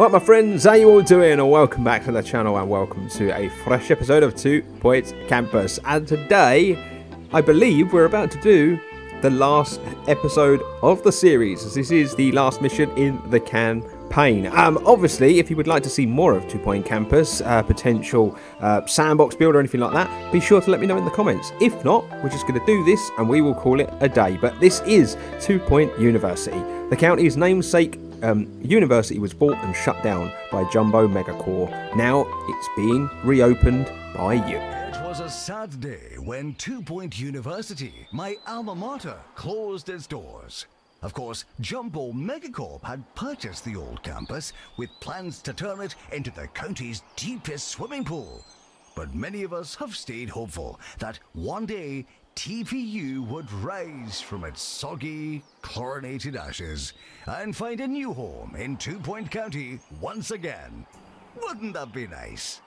Right, my friends, how you all doing? And welcome back to the channel and welcome to a fresh episode of Two Points Campus. And today, I believe we're about to do the last episode of the series, as this is the last mission in the campaign. Um, obviously, if you would like to see more of Two Point Campus, uh, potential uh, sandbox build or anything like that, be sure to let me know in the comments. If not, we're just going to do this and we will call it a day. But this is Two Point University, the county's namesake um, university was bought and shut down by Jumbo Megacorp. Now it's being reopened by you. It was a sad day when Two Point University, my alma mater, closed its doors. Of course, Jumbo Megacorp had purchased the old campus with plans to turn it into the county's deepest swimming pool. But many of us have stayed hopeful that one day TPU would rise from its soggy, chlorinated ashes and find a new home in Two Point County once again. Wouldn't that be nice?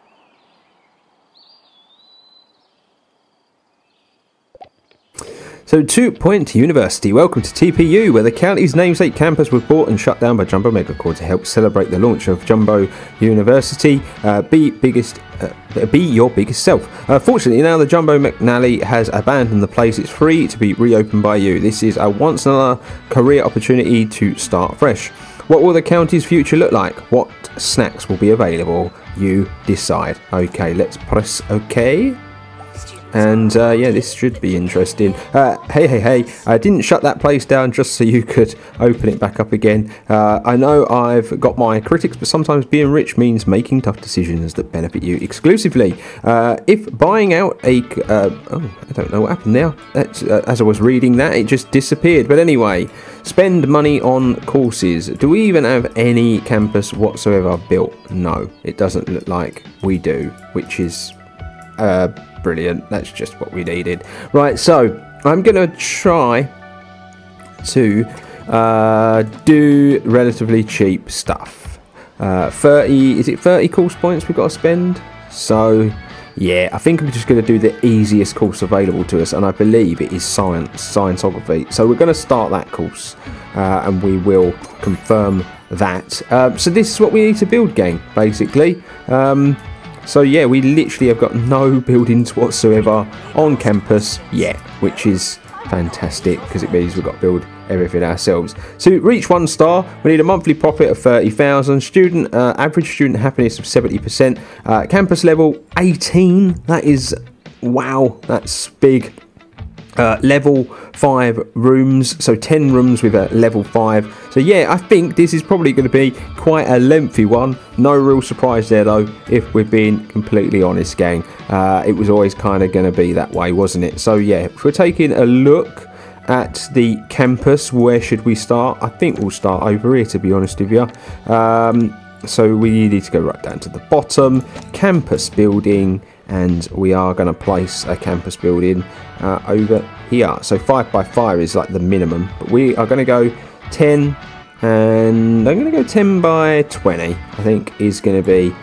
So, Two Point University, welcome to TPU, where the county's namesake campus was bought and shut down by Jumbo Megacorp to help celebrate the launch of Jumbo University. Uh, be biggest, uh, be your biggest self. Uh, fortunately, now the Jumbo McNally has abandoned the place. It's free to be reopened by you. This is a once in a career opportunity to start fresh. What will the county's future look like? What snacks will be available? You decide. Okay, let's press OK. And uh, yeah, this should be interesting. Uh, hey, hey, hey, I didn't shut that place down just so you could open it back up again. Uh, I know I've got my critics, but sometimes being rich means making tough decisions that benefit you exclusively. Uh, if buying out a. Uh, oh, I don't know what happened now. Uh, as I was reading that, it just disappeared. But anyway, spend money on courses. Do we even have any campus whatsoever built? No, it doesn't look like we do, which is. Uh, brilliant. That's just what we needed. Right, so I'm going to try to uh, do relatively cheap stuff. Uh, 30, is it 30 course points we've got to spend? So, yeah, I think I'm just going to do the easiest course available to us, and I believe it is science, scientography. So we're going to start that course, uh, and we will confirm that. Uh, so this is what we need to build, gang, basically. Um, so yeah, we literally have got no buildings whatsoever on campus yet, which is fantastic because it means we've got to build everything ourselves. To reach one star, we need a monthly profit of 30,000, student uh, average student happiness of 70%, uh, campus level 18. That is wow, that's big. Uh, level 5 rooms, so 10 rooms with a level 5. So, yeah, I think this is probably going to be quite a lengthy one. No real surprise there, though, if we're being completely honest, gang. Uh, it was always kind of going to be that way, wasn't it? So, yeah, if we're taking a look at the campus, where should we start? I think we'll start over here, to be honest with you. Um, so, we need to go right down to the bottom. Campus building and we are going to place a campus building uh, over here. So 5 by 5 is like the minimum, but we are going to go 10 and I'm going to go 10 by 20 I think is going to be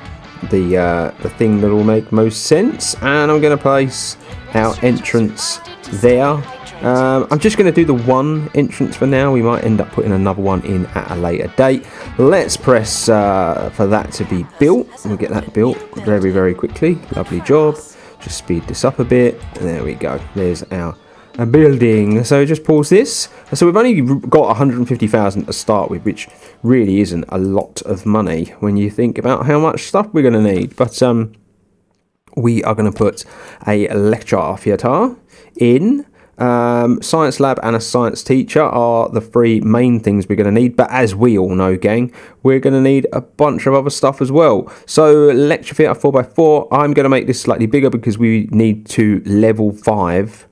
the uh, the thing that will make most sense and I'm going to place our entrance there um, I'm just going to do the one entrance for now. We might end up putting another one in at a later date. Let's press uh, for that to be built. We'll get that built very, very quickly. Lovely job. Just speed this up a bit. There we go. There's our building. So just pause this. So we've only got 150,000 to start with, which really isn't a lot of money when you think about how much stuff we're going to need. But um, we are going to put a lecture theatre in um, science lab and a science teacher are the three main things we're going to need. But as we all know, gang, we're going to need a bunch of other stuff as well. So lecture theatre 4x4, I'm going to make this slightly bigger because we need to level 5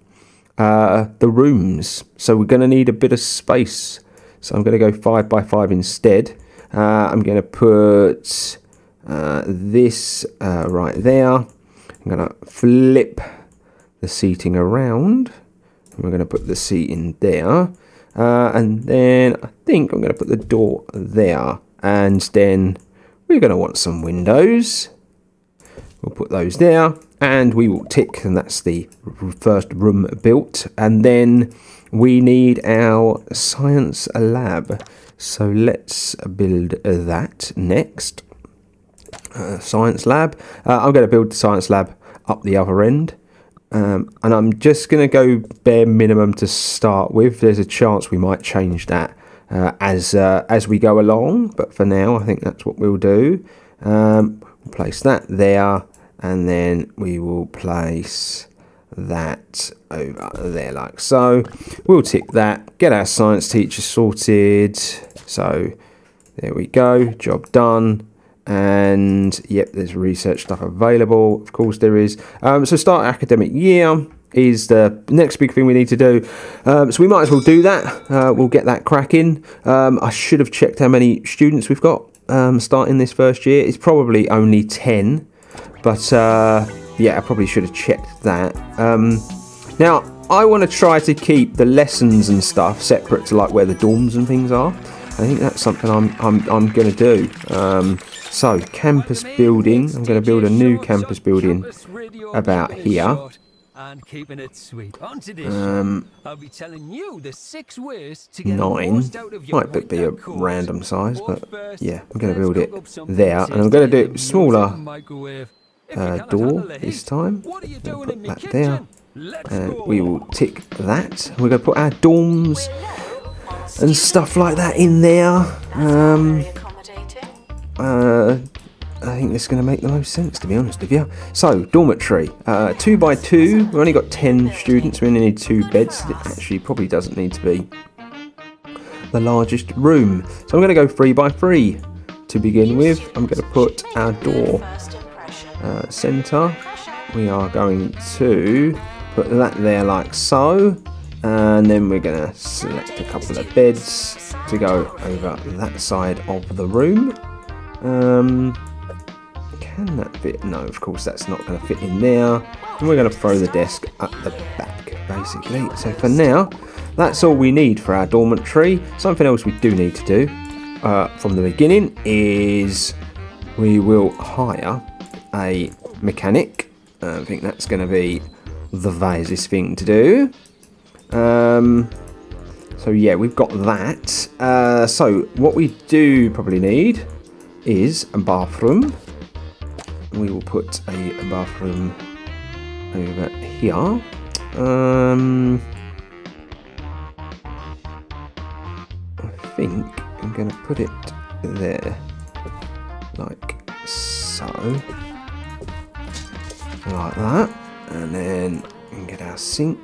uh, the rooms. So we're going to need a bit of space. So I'm going to go 5x5 instead. Uh, I'm going to put uh, this uh, right there. I'm going to flip the seating around. We're going to put the seat in there. Uh, and then I think I'm going to put the door there. And then we're going to want some windows. We'll put those there. And we will tick, and that's the first room built. And then we need our science lab. So let's build that next. Uh, science lab. Uh, I'm going to build the science lab up the other end. Um, and I'm just going to go bare minimum to start with. There's a chance we might change that uh, as uh, as we go along, but for now I think that's what we'll do. Um, we'll place that there, and then we will place that over there like so. We'll tick that, get our science teacher sorted. So there we go, job done and yep there's research stuff available of course there is. Um, so start academic year is the next big thing we need to do. Um, so we might as well do that. Uh, we'll get that cracking. Um, I should have checked how many students we've got um, starting this first year. It's probably only 10 but uh, yeah I probably should have checked that. Um, now I want to try to keep the lessons and stuff separate to like where the dorms and things are. I think that's something I'm I'm, I'm going to do. So campus building. I'm going to build a new campus building about here. And keeping it sweet. On to this. Um, I'll be telling you the six ways to get nine. Might be a random size, but yeah, I'm going to build it there, and I'm going to do it smaller uh, door this time. Put that there, and we will tick that. We're going to put our dorms and stuff like that in there. Um, uh, I think this is going to make the most sense, to be honest with you. So, dormitory, uh, two by two. We've only got ten students. We only need two beds. It actually probably doesn't need to be the largest room. So I'm going to go three by three to begin with. I'm going to put our door uh, centre. We are going to put that there like so and then we're going to select a couple of beds to go over that side of the room um, can that fit? No, of course that's not going to fit in there. And we're going to throw the desk at the back basically. So for now that's all we need for our dormitory. Something else we do need to do uh, from the beginning is we will hire a mechanic. I think that's going to be the wisest thing to do. Um, so yeah, we've got that. Uh, so what we do probably need is a bathroom. We will put a, bathroom over here. Um, I think I'm going to put it there, like so, like that, and then get our sink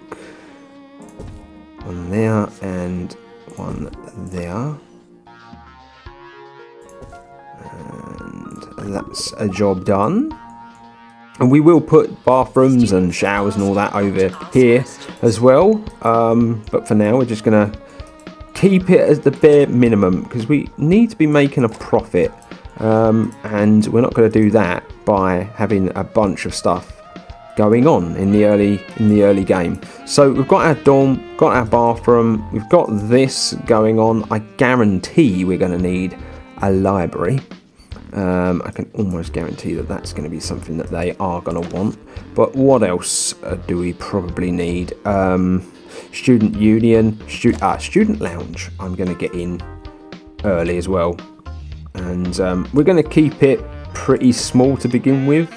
one there and one there. And that's a job done. And we will put bathrooms and showers and all that over here as well. Um, but for now, we're just going to keep it as the bare minimum because we need to be making a profit. Um, and we're not going to do that by having a bunch of stuff going on in the early in the early game. So we've got our dorm, got our bathroom, we've got this going on. I guarantee we're going to need a library. Um, I can almost guarantee that that's going to be something that they are going to want. But what else uh, do we probably need? Um, student union, stu ah, student lounge. I'm going to get in early as well, and um, we're going to keep it pretty small to begin with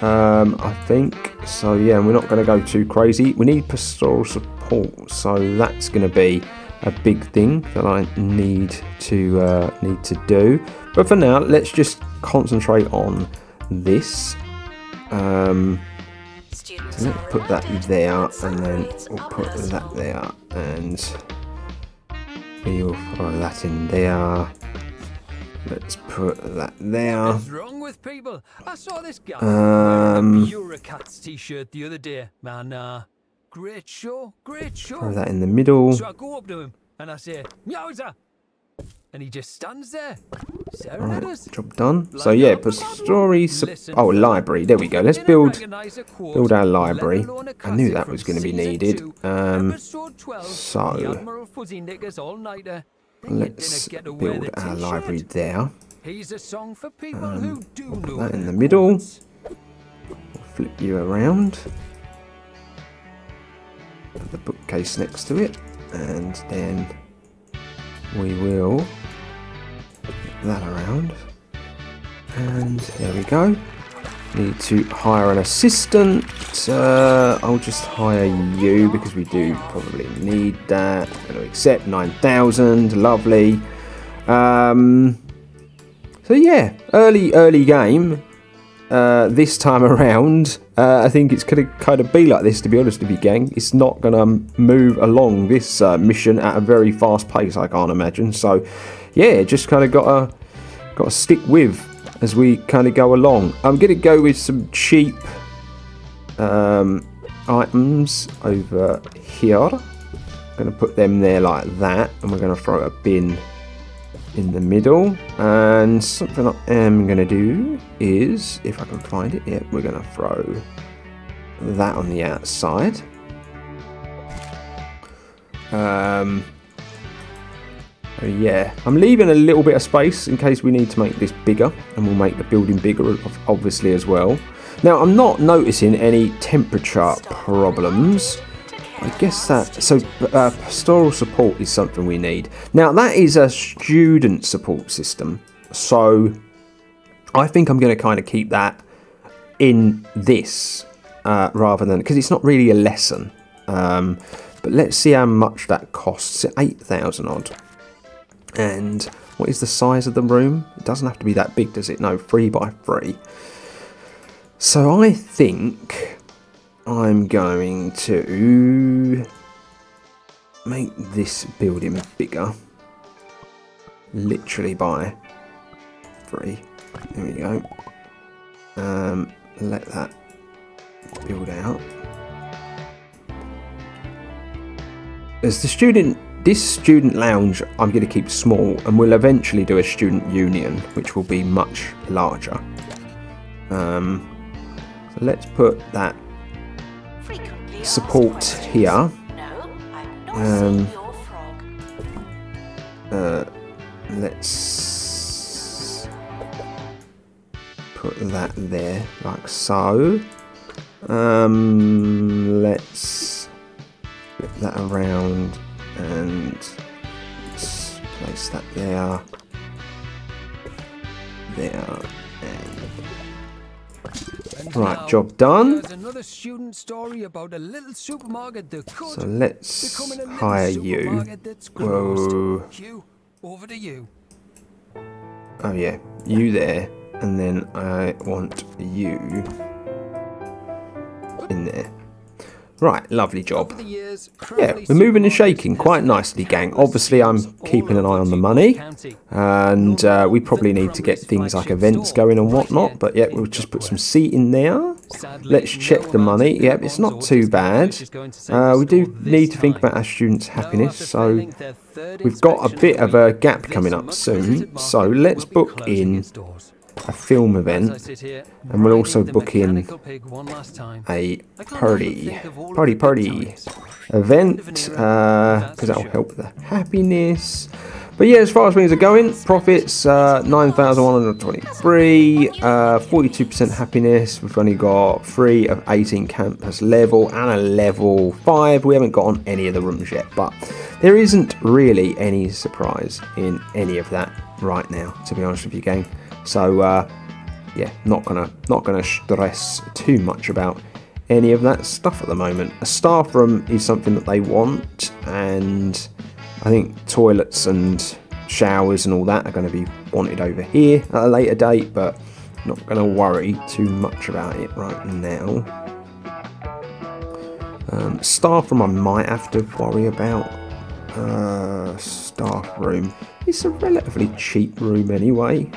um, I think. So yeah, we're not going to go too crazy. We need pastoral support, so that's going to be a big thing that I need to uh, need to do. But for now, let's just concentrate on this. Um, so let's put that there, and then we'll put that there, and we'll throw that in there. Let's put that there. What's wrong with people? I saw this guy um, Eurocats t-shirt the other day. Man, uh, great show, great show. Throw that in the middle. So I go up to him and I say, Meowser! And he just stands there. Right, job done. So yeah, but stories. Oh, library. There we go. Let's build build our library. I knew that was going to be needed. Um, so Let's build our library there. He's a song for people um, who do put that in the middle. We'll flip you around. The bookcase next to it, and then we will that around. And there we go. Need to hire an assistant. Uh, I'll just hire you because we do probably need that. To accept 9,000. Lovely. Um, so yeah, early, early game. Uh, this time around, uh, I think it's going to kind of be like this, to be honest with you, gang. It's not going to move along this uh, mission at a very fast pace, I can't imagine. So, yeah, just kind of got to got to stick with as we kind of go along. I'm going to go with some cheap um, items over here. I'm going to put them there like that, and we're going to throw a bin in the middle. And something I am going to do is, if I can find it, yeah, we're going to throw that on the outside. Um, yeah, I'm leaving a little bit of space in case we need to make this bigger, and we'll make the building bigger obviously as well. Now I'm not noticing any temperature problems. I guess that, so uh, pastoral support is something we need. Now that is a student support system, so I think I'm going to kind of keep that in this uh, rather than, because it's not really a lesson. Um, but let's see how much that costs, 8,000 odd. And what is the size of the room? It doesn't have to be that big, does it? No, three by three. So I think I'm going to make this building bigger. Literally by three. There we go. Um, let that build out. As the student this student lounge I'm going to keep small and we'll eventually do a student union which will be much larger. Um, so let's put that support here. Um, uh, let's put that there like so. Um, let's flip that around and place that there, there, and right, job done. So let's hire you. Whoa. Over to you. Oh yeah, you there, and then I want you in there. Right, lovely job. Yeah, we're moving and shaking quite nicely, gang. Obviously, I'm keeping an eye on the money, and uh, we probably need to get things like events going and whatnot, but yeah, we'll just put some seat in there. Let's check the money. Yeah, it's not too bad. Uh, we do need to think about our students' happiness, so we've got a bit of a gap coming up soon, so let's book in a film event, and we'll also book in a party, party, party event, because uh, that'll help the happiness. But yeah, as far as things are going, profits uh, 9,123, 42% uh, happiness. We've only got three of 18 campus level and a level 5. We haven't got on any of the rooms yet, but there isn't really any surprise in any of that right now, to be honest with you, gang. So uh, yeah, not gonna not gonna stress too much about any of that stuff at the moment. A staff room is something that they want, and I think toilets and showers and all that are going to be wanted over here at a later date, but not going to worry too much about it right now. Um, staff room I might have to worry about. Uh, staff room. It's a relatively cheap room anyway.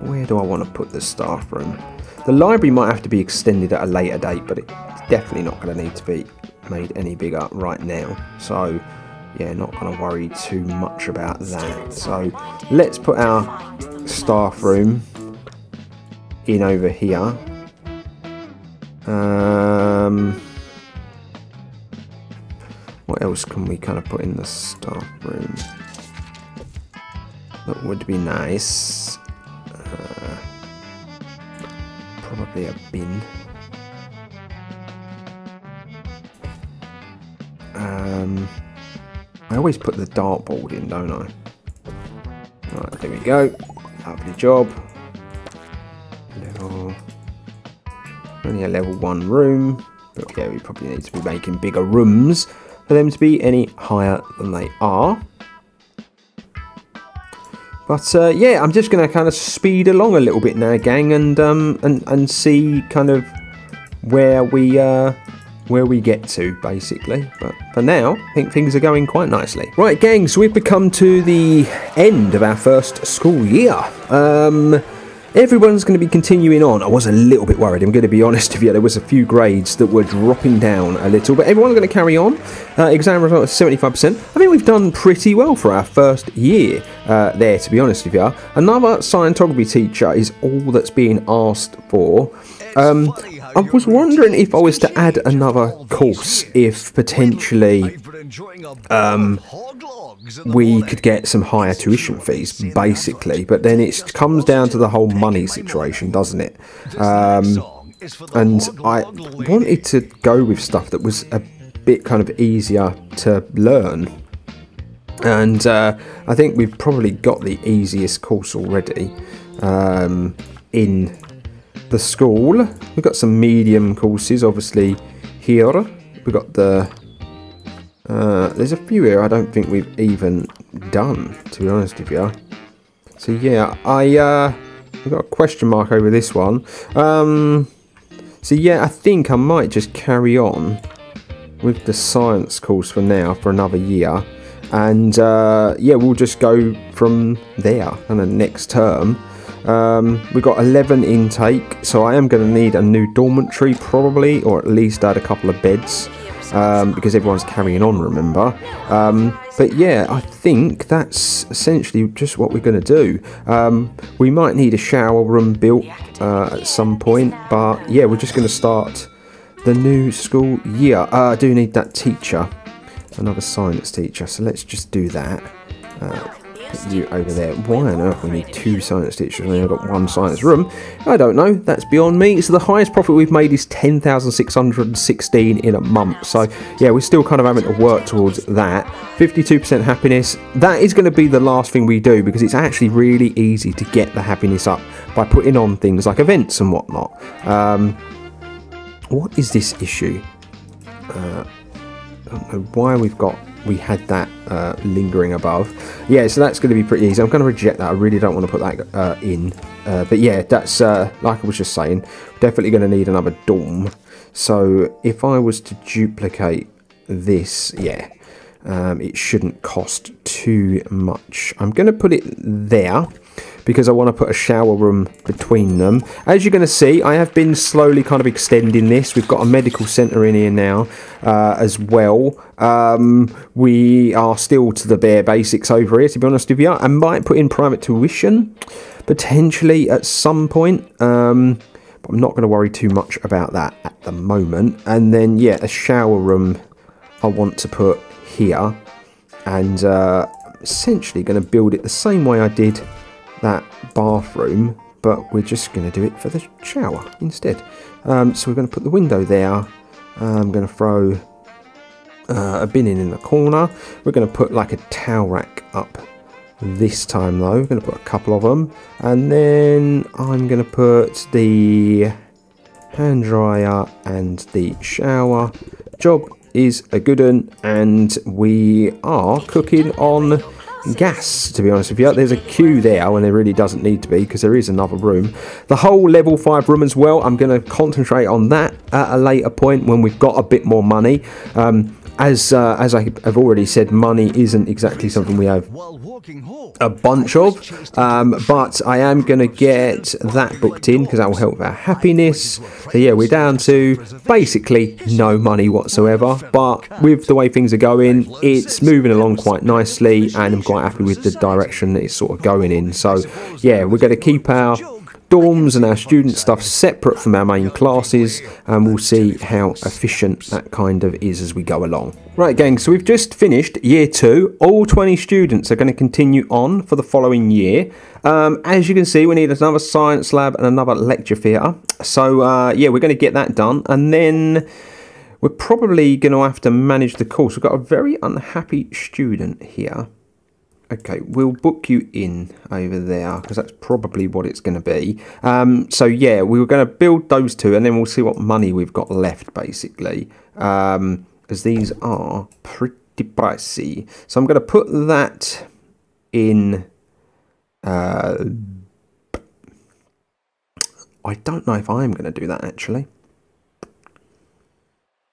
Where do I want to put the staff room? The library might have to be extended at a later date, but it's definitely not going to need to be made any bigger right now. So, yeah, not going to worry too much about that. So, let's put our staff room in over here. Um, what else can we kind of put in the staff room? That would be nice. Probably a bin. Um, I always put the dartboard in, don't I? Right, there we go. Lovely job. Level. Only a level one room. But yeah, we probably need to be making bigger rooms for them to be any higher than they are. But uh, yeah, I'm just going to kind of speed along a little bit now, gang, and um, and and see kind of where we uh, where we get to, basically. But for now, I think things are going quite nicely. Right, gang, so we've become to the end of our first school year. Um, everyone's going to be continuing on. I was a little bit worried, I'm going to be honest with you. There was a few grades that were dropping down a little, but everyone's going to carry on. Uh, exam result is 75%. I think we've done pretty well for our first year uh, there, to be honest with you. Another scientography teacher is all that's being asked for. Um, I was wondering if I was to add another course, if potentially um, we could get some higher tuition fees, basically. But then it comes down to the whole money situation, doesn't it? Um, and I wanted to go with stuff that was a bit kind of easier to learn. And uh, I think we've probably got the easiest course already um, in the school. We've got some medium courses, obviously, here. We've got the... Uh, there's a few here I don't think we've even done, to be honest with you. So yeah, I... Uh, we've got a question mark over this one. Um, so yeah, I think I might just carry on with the science course for now, for another year. And uh, yeah, we'll just go from there and the next term. Um, we've got 11 intake, so I am going to need a new dormitory probably, or at least add a couple of beds. Um, because everyone's carrying on, remember. Um, but yeah, I think that's essentially just what we're going to do. Um, we might need a shower room built uh, at some point, but yeah, we're just going to start the new school year. Uh, I do need that teacher, another science teacher, so let's just do that. Uh, you over there. Why on earth we need two science teachers when we've got one science room? I don't know. That's beyond me. So the highest profit we've made is 10,616 in a month. So yeah, we're still kind of having to work towards that. 52% happiness. That is going to be the last thing we do because it's actually really easy to get the happiness up by putting on things like events and whatnot. Um, what is this issue? Uh, I don't know why we've got we had that uh, lingering above. Yeah, so that's going to be pretty easy. I'm going to reject that. I really don't want to put that uh, in. Uh, but yeah, that's, uh, like I was just saying, definitely going to need another dorm. So if I was to duplicate this, yeah, um, it shouldn't cost too much. I'm going to put it there because I want to put a shower room between them. As you're going to see, I have been slowly kind of extending this. We've got a medical centre in here now uh, as well. Um, we are still to the bare basics over here, to be honest with you. I might put in private tuition, potentially at some point. Um, but I'm not going to worry too much about that at the moment. And then, yeah, a shower room I want to put here. And uh, essentially going to build it the same way I did that bathroom, but we're just going to do it for the shower instead. Um, so we're going to put the window there. I'm going to throw uh, a bin in in the corner. We're going to put like a towel rack up this time though. We're going to put a couple of them. And then I'm going to put the hand dryer and the shower. Job is a good one and we are cooking on gas, to be honest with you. There's a queue there when there really doesn't need to be because there is another room. The whole level 5 room as well, I'm going to concentrate on that at a later point when we've got a bit more money. Um, as uh, as I have already said, money isn't exactly something we have a bunch of, um, but I am going to get that booked in because that will help our happiness. So yeah, we're down to basically no money whatsoever, but with the way things are going, it's moving along quite nicely, and I'm quite happy with the direction that it's sort of going in. So yeah, we're going to keep our dorms and our student stuff separate from our main classes and we'll see how efficient that kind of is as we go along. Right gang, so we've just finished year two. All 20 students are going to continue on for the following year. Um, as you can see, we need another science lab and another lecture theatre. So uh, yeah, we're going to get that done and then we're probably going to have to manage the course. We've got a very unhappy student here. Okay, we'll book you in over there because that's probably what it's going to be. Um, so yeah, we were going to build those two and then we'll see what money we've got left basically. Um, because these are pretty pricey. So I'm going to put that in... Uh, I don't know if I'm going to do that actually.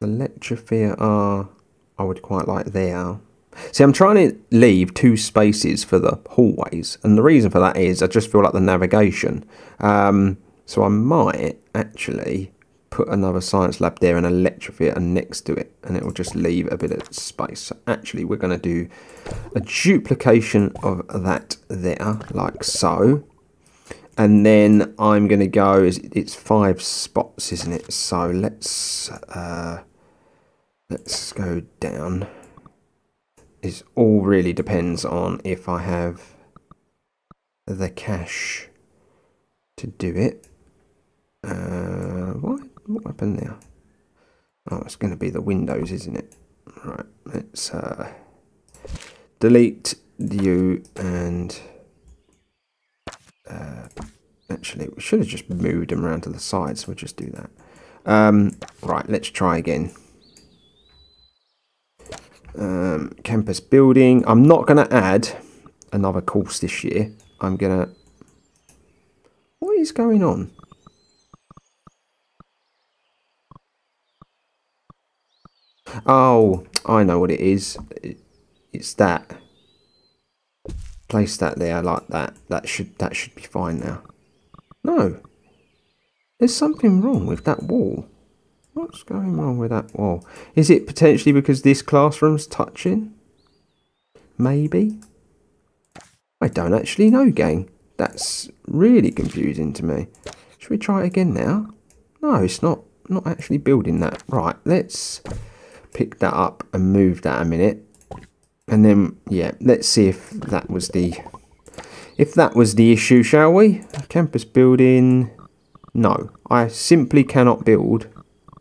The lecture theatre I would quite like there. See, I'm trying to leave two spaces for the hallways, and the reason for that is I just feel like the navigation. Um, so I might actually put another science lab there and a lecture theatre next to it, and it will just leave a bit of space. So actually, we're going to do a duplication of that there, like so. And then I'm going to go, it's five spots, isn't it? So let's, uh, let's go down is all really depends on if I have the cash to do it. Uh, what, what happened there? Oh, it's going to be the windows, isn't it? Right, let's uh, delete you and uh, actually we should have just moved them around to the sides. So we'll just do that. Um, right, let's try again um, campus building. I'm not going to add another course this year. I'm going to... What is going on? Oh, I know what it is. It's that. Place that there like that. That should that should be fine now. No. There's something wrong with that wall. What's going on with that wall? Is it potentially because this classroom's touching? Maybe? I don't actually know, gang. That's really confusing to me. Should we try it again now? No, it's not, not actually building that. Right, let's pick that up and move that a minute. And then, yeah, let's see if that was the... If that was the issue, shall we? Campus building... No, I simply cannot build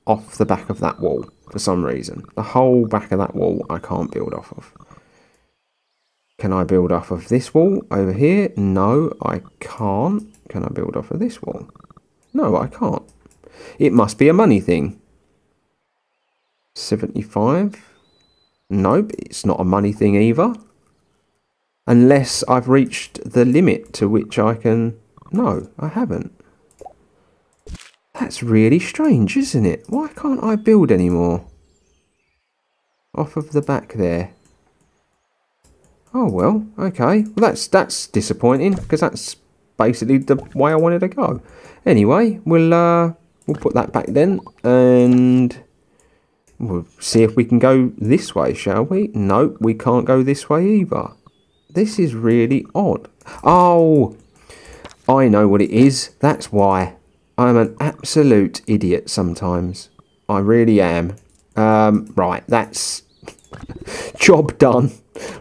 off the back of that wall for some reason. The whole back of that wall I can't build off of. Can I build off of this wall over here? No, I can't. Can I build off of this wall? No, I can't. It must be a money thing. 75? Nope, it's not a money thing either. Unless I've reached the limit to which I can... No, I haven't. That's really strange, isn't it? Why can't I build anymore? Off of the back there. Oh well, okay. Well that's that's disappointing because that's basically the way I wanted to go. Anyway, we'll uh we'll put that back then and we'll see if we can go this way, shall we? No, we can't go this way either. This is really odd. Oh, I know what it is. That's why. I'm an absolute idiot sometimes. I really am. Um, right, that's job done.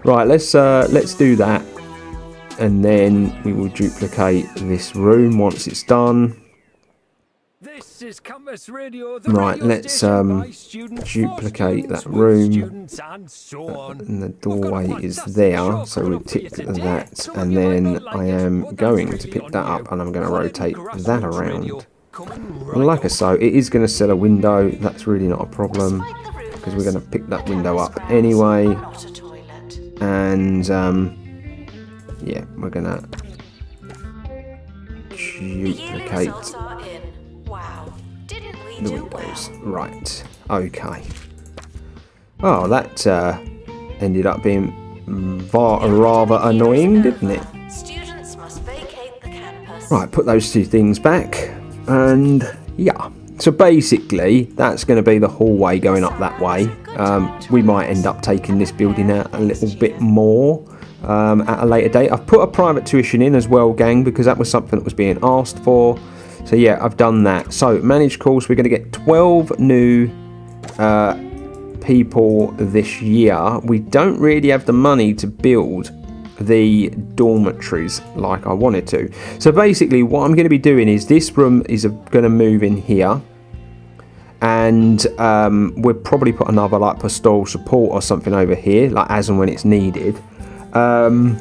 Right, let's uh, let's do that, and then we will duplicate this room once it's done. Right, let's um, duplicate that room, and the doorway is there, so we tick that, and then I am going to pick that up, and I'm going to rotate that around. Like I say, it is going to sell a window, that's really not a problem, because we're going to pick that window up anyway, and um, yeah, we're going to duplicate the windows. Right, okay. Oh, that uh, ended up being rather annoying, didn't it? Right, put those two things back. And yeah, so basically that's going to be the hallway going up that way. Um, we might end up taking this building out a little bit more. Um, at a later date. I've put a private tuition in as well, gang, because that was something that was being asked for. So yeah, I've done that. So managed course, we're going to get 12 new uh, people this year. We don't really have the money to build the dormitories like I wanted to. So basically what I'm going to be doing is this room is going to move in here and um, we'll probably put another like pastoral support or something over here, like as and when it's needed. Um,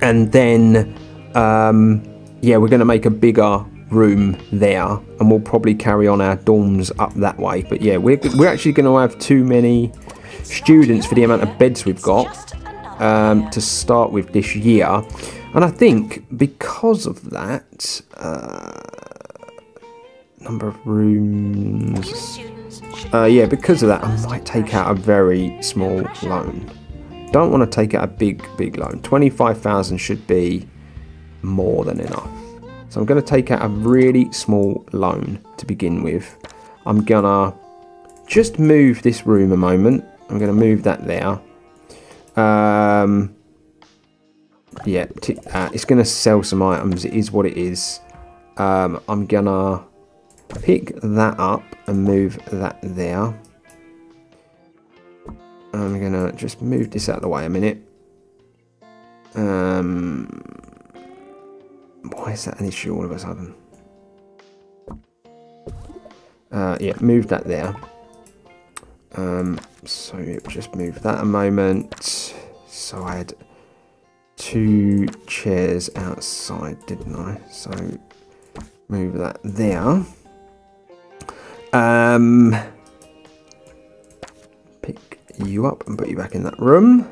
and then, um, yeah, we're going to make a bigger room there, and we'll probably carry on our dorms up that way. But yeah, we're we're actually going to have too many students for the amount of beds we've got um, to start with this year, and I think because of that. Uh, number of rooms. Uh, yeah, because of that, I might take out a very small loan. Don't want to take out a big, big loan. 25,000 should be more than enough. So I'm going to take out a really small loan to begin with. I'm going to just move this room a moment. I'm going to move that there. Um, yeah, uh, it's going to sell some items. It is what it is. Um, I'm going to pick that up and move that there. I'm gonna just move this out of the way a minute. Um, why is that an issue all of a sudden? Uh, yeah, move that there. Um, so just move that a moment. So I had two chairs outside, didn't I? So move that there. Um, pick you up and put you back in that room.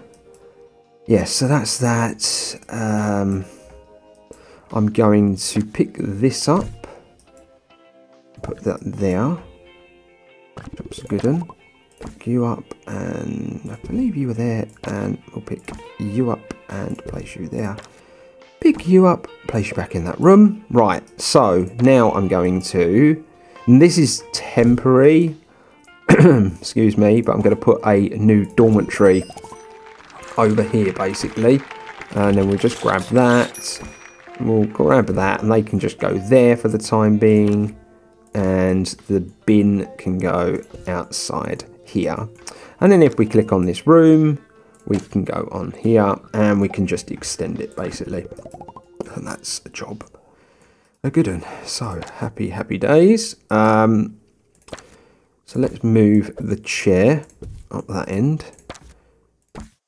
Yes, so that's that. Um, I'm going to pick this up. Put that there. A good one. Pick you up and I believe you were there and we'll pick you up and place you there. Pick you up, place you back in that room. Right, so now I'm going to this is temporary, excuse me, but I'm going to put a new dormitory over here basically. And then we'll just grab that. We'll grab that and they can just go there for the time being. And the bin can go outside here. And then if we click on this room, we can go on here and we can just extend it basically. And that's a job a good one. So, happy, happy days. Um, so let's move the chair up that end.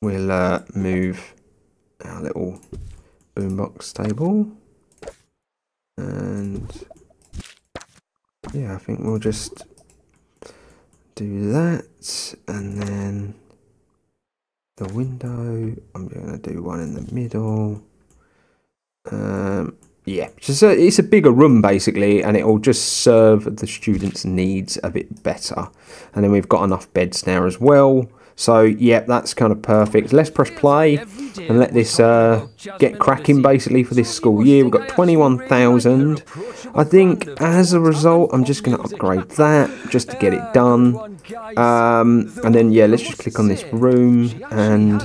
We'll uh, move our little boombox table. And yeah, I think we'll just do that. And then the window, I'm going to do one in the middle. Um, yeah, it's a, it's a bigger room basically, and it'll just serve the students' needs a bit better. And then we've got enough beds now as well. So yeah, that's kind of perfect. Let's press play and let this uh, get cracking basically for this school year. We've got 21,000. I think as a result, I'm just going to upgrade that just to get it done. Um, and then yeah, let's just click on this room and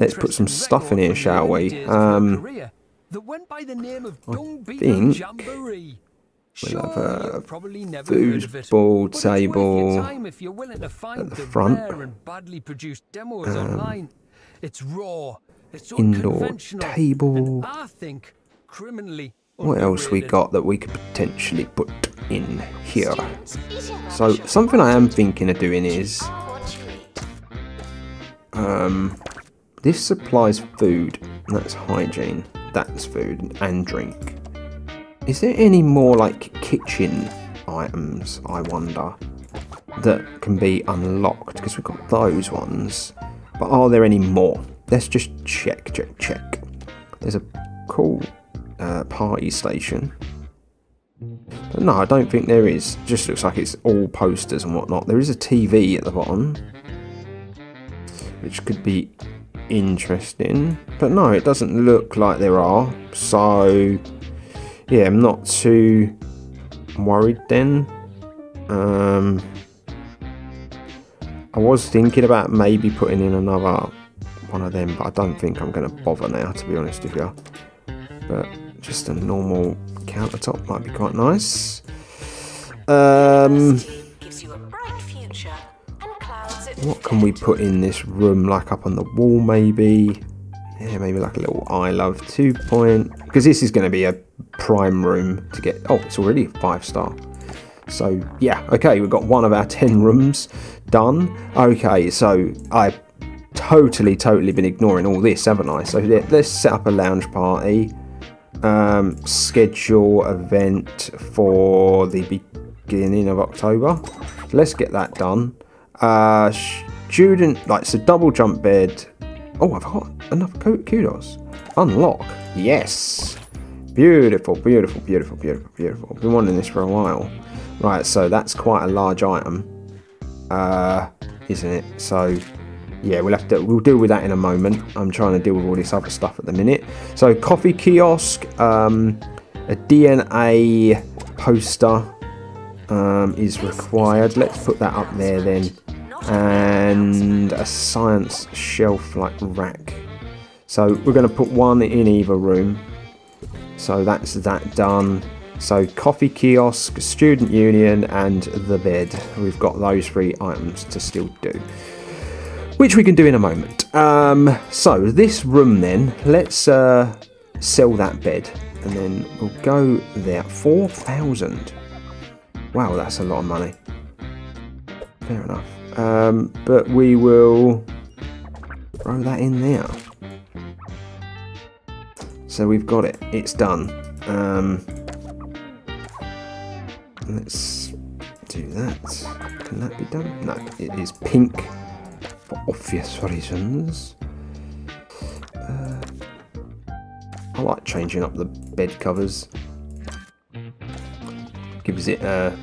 let's put some stuff in here, shall we? Um, that went We'll have a foosball table at the front. Um, it's raw. It's indoor table. I think criminally what else we got that we could potentially put in here? So something I am thinking of doing is um, this supplies food. That's hygiene that's food and drink. Is there any more like kitchen items, I wonder, that can be unlocked? Because we've got those ones. But are there any more? Let's just check, check, check. There's a cool uh, party station. But no, I don't think there is. Just looks like it's all posters and whatnot. There is a TV at the bottom, which could be interesting. But no, it doesn't look like there are. So, yeah, I'm not too worried then. Um, I was thinking about maybe putting in another one of them, but I don't think I'm going to bother now, to be honest with you. But just a normal countertop might be quite nice. Um, what can we put in this room? Like up on the wall, maybe? Yeah, maybe like a little I love two point. Because this is going to be a prime room to get. Oh, it's already five star. So yeah, okay, we've got one of our 10 rooms done. Okay, so I totally, totally been ignoring all this, haven't I? So let's set up a lounge party. Um, schedule event for the beginning of October. let's get that done. Uh, student, like, so double jump bed. Oh, I've got enough kudos. Unlock. Yes. Beautiful, beautiful, beautiful, beautiful, beautiful. Been wanting this for a while. Right, so that's quite a large item. Uh, isn't it? So yeah, we'll have to we'll deal with that in a moment. I'm trying to deal with all this other stuff at the minute. So coffee kiosk, um, a DNA poster um, is required. Let's put that up there then, and a science shelf like rack. So we're going to put one in either room. So that's that done. So coffee kiosk, student union, and the bed. We've got those three items to still do which we can do in a moment. Um, so this room then, let's uh, sell that bed and then we'll go there. 4,000. Wow, that's a lot of money. Fair enough. Um, but we will throw that in there. So we've got it. It's done. Um, let's do that. Can that be done? No, it is pink for obvious reasons. Uh, I like changing up the bed covers. Gives it a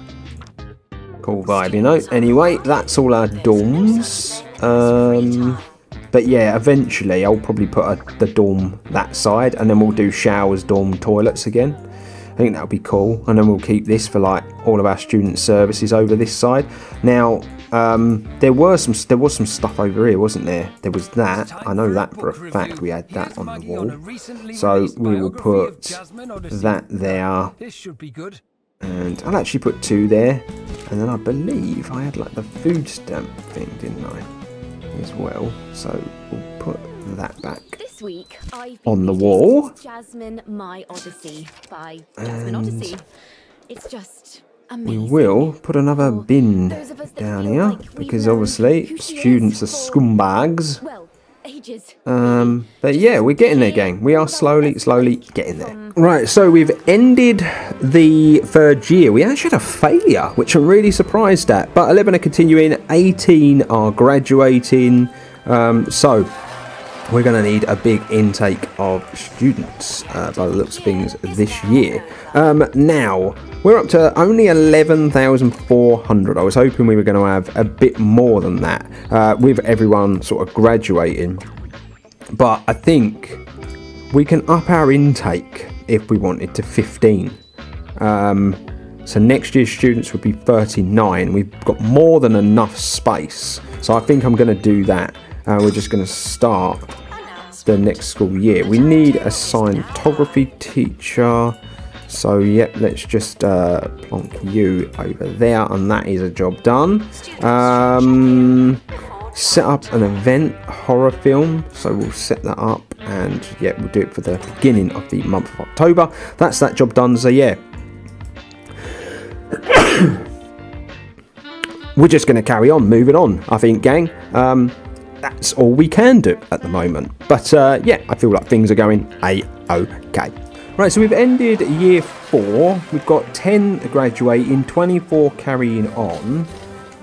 cool vibe, you know. Anyway, that's all our dorms. Um, but yeah, eventually I'll probably put a, the dorm that side, and then we'll do showers, dorm, toilets again. I think that'll be cool, and then we'll keep this for like all of our student services over this side. Now, um, there were some, there was some stuff over here, wasn't there? There was that. I know that for a fact. We had that on the wall. So we will put that there. This should be good. And I'll actually put two there. And then I believe I had like the food stamp thing, didn't I? As well. So we'll put that back this week on the wall. Jasmine My Odyssey by Jasmine and Odyssey. It's just Amazing. We will put another bin down here because obviously students are scumbags. Um, but yeah, we're getting there, gang. We are slowly, slowly getting there. Right, so we've ended the third year. We actually had a failure, which I'm really surprised at. But 11 are continuing, 18 are graduating. Um, so we're going to need a big intake of students uh, by the looks of things this year. Um, now, we're up to only 11,400. I was hoping we were going to have a bit more than that uh, with everyone sort of graduating. But I think we can up our intake if we wanted to 15. Um, so next year's students would be 39. We've got more than enough space. So I think I'm going to do that. Uh, we're just going to start the next school year. We need a scientography teacher. So yep, let's just uh, plonk you over there, and that is a job done. Um, set up an event horror film, so we'll set that up, and yeah, we'll do it for the beginning of the month of October. That's that job done. So yeah. We're just going to carry on, moving on, I think, gang. Um, that's all we can do at the moment. But uh, yeah, I feel like things are going a-okay. Right, so we've ended year four. We've got 10 graduating, 24 carrying on.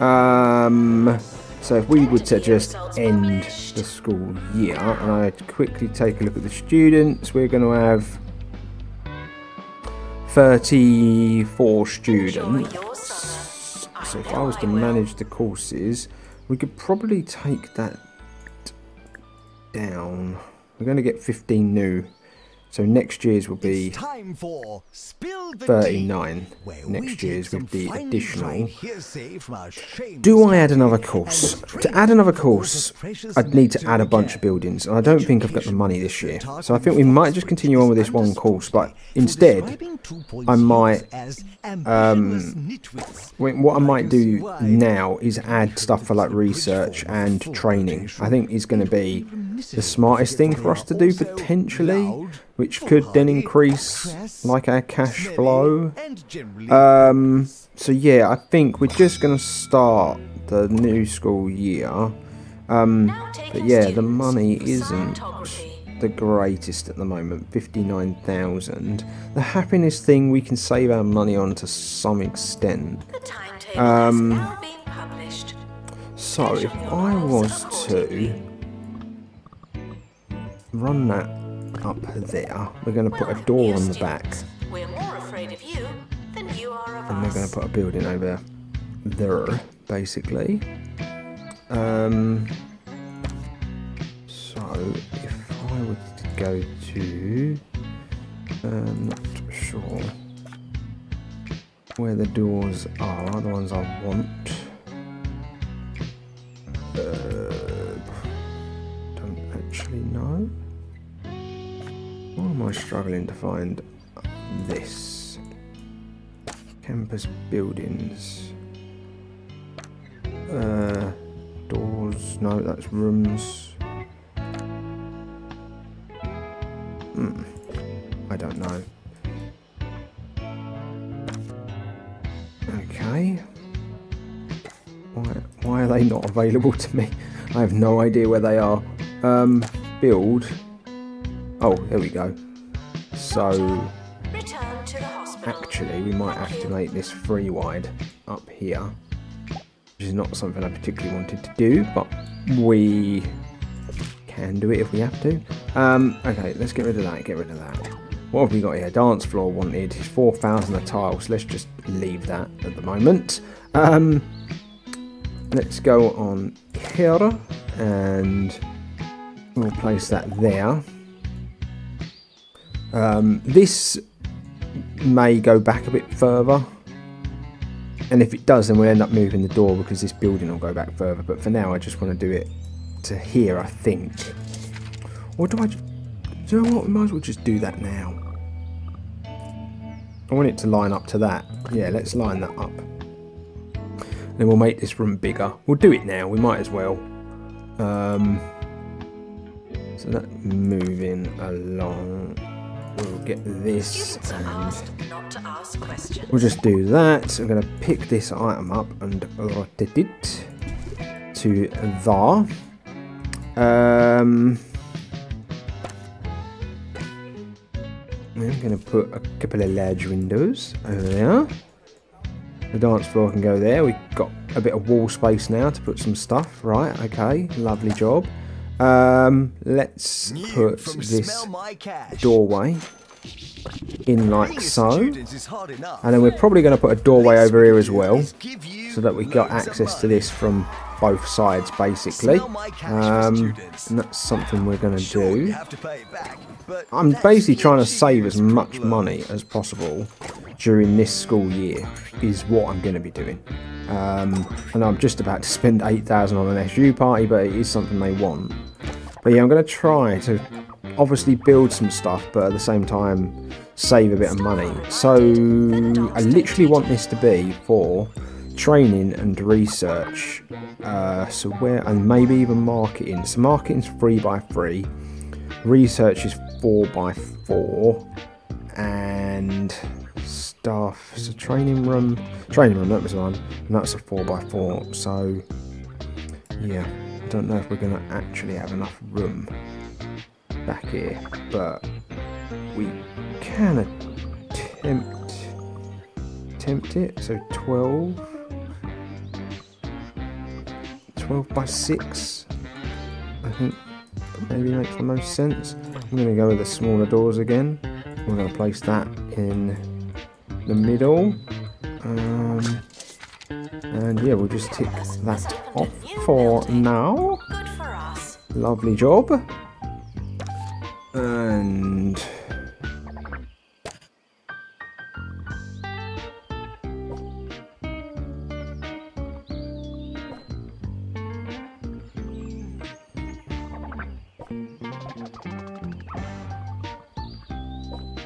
Um, so if we to just end the school year, and I quickly take a look at the students, we're going to have 34 students. So if I was to manage the courses, we could probably take that down. We're going to get 15 new. So next year's will be 39. Next year's with the additional. Do I add another course? To add another course, I'd need to add a bunch of buildings, and I don't think I've got the money this year. So I think we might just continue on with this one course, but instead, I might. Um, what I might do now is add stuff for like research and training. I think is going to be the smartest thing for us to do potentially which could then increase like our cash flow. Um, so yeah, I think we're just gonna start the new school year. Um, but yeah, the money isn't the greatest at the moment 59,000. The happiness thing we can save our money on to some extent. Um, so if I was to run that up there, we're going to put a door on the back. we're more afraid of you And we're going to put a building over there, basically. Um, so if I were to go to, um, not sure where the doors are, the ones I want. Why am I struggling to find this? Campus buildings. Uh, doors, no, that's rooms. Hmm, I don't know. Okay. Why, why are they not available to me? I have no idea where they are. Um, build. Oh, there we go. So, actually, we might have to make this free wide up here. Which is not something I particularly wanted to do, but we can do it if we have to. Um, okay, let's get rid of that, get rid of that. What have we got here? Dance floor wanted 4,000 a tile, so let's just leave that at the moment. Um, let's go on here and we'll place that there. Um, this may go back a bit further. And if it does, then we'll end up moving the door because this building will go back further. But for now, I just want to do it to here, I think. Or do I... Do you know what? We might as well just do that now. I want it to line up to that. Yeah, let's line that up. Then we'll make this room bigger. We'll do it now. We might as well. Um, so that moving along we'll get this and we'll just do that. I'm going to pick this item up and rotate it to there. Um, I'm going to put a couple of large windows over there. The dance floor can go there. We've got a bit of wall space now to put some stuff. Right, okay, lovely job. Um, let's put this doorway in like so. And then we're probably going to put a doorway over here as well, so that we got access to this from both sides basically. Um, and that's something we're going to do. I'm basically trying to save as much money as possible during this school year is what I'm going to be doing. Um, and I'm just about to spend 8,000 on an SU party, but it is something they want. But yeah, I'm going to try to obviously build some stuff, but at the same time save a bit of money. So I literally want this to be for training and research. Uh, so where and maybe even marketing. So marketing's three by three, research is four by four, and stuff. So training room, training room that was one, and that's a four by four. So yeah, don't know if we're gonna actually have enough room back here, but we can attempt attempt it. So 12 12 by 6 I think maybe makes the most sense. I'm going to go with the smaller doors again. We're going to place that in the middle. Um, and yeah, we'll just tick that off for now. Lovely job. And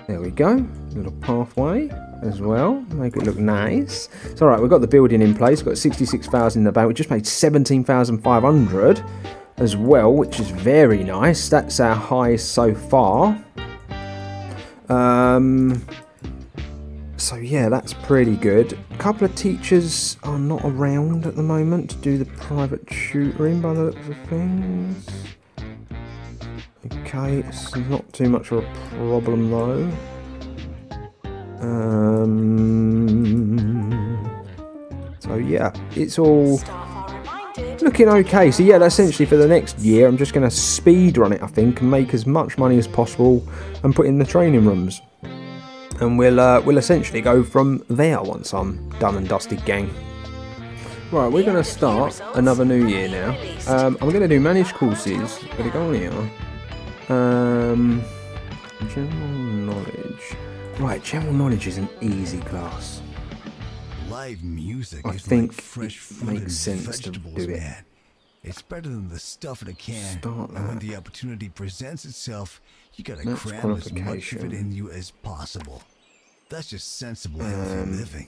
There we go, little pathway as well, make it look nice. It's alright, we've got the building in place, got 66,000 in the bank, we just made 17,500 as well, which is very nice. That's our highest so far. Um, so yeah, that's pretty good. A couple of teachers are not around at the moment to do the private tutoring by the looks of things. Okay, it's not too much of a problem though. Um, so yeah, it's all looking okay. So yeah, essentially for the next year, I'm just going to speed run it, I think, and make as much money as possible, and put in the training rooms. And we'll uh, we'll essentially go from there once I'm done and dusted, gang. Right, we're going to start another new year now. Um, I'm going to do managed courses. Got to go on here. Um, general knowledge. Right, general knowledge is an easy class. Live music I is think like fresh it fruit makes and sense to vegetables, do it. man. It's better than the stuff in a can. Start and when the opportunity presents itself, you gotta Next cram as much of it in you as possible. That's just sensible, healthy Um, living.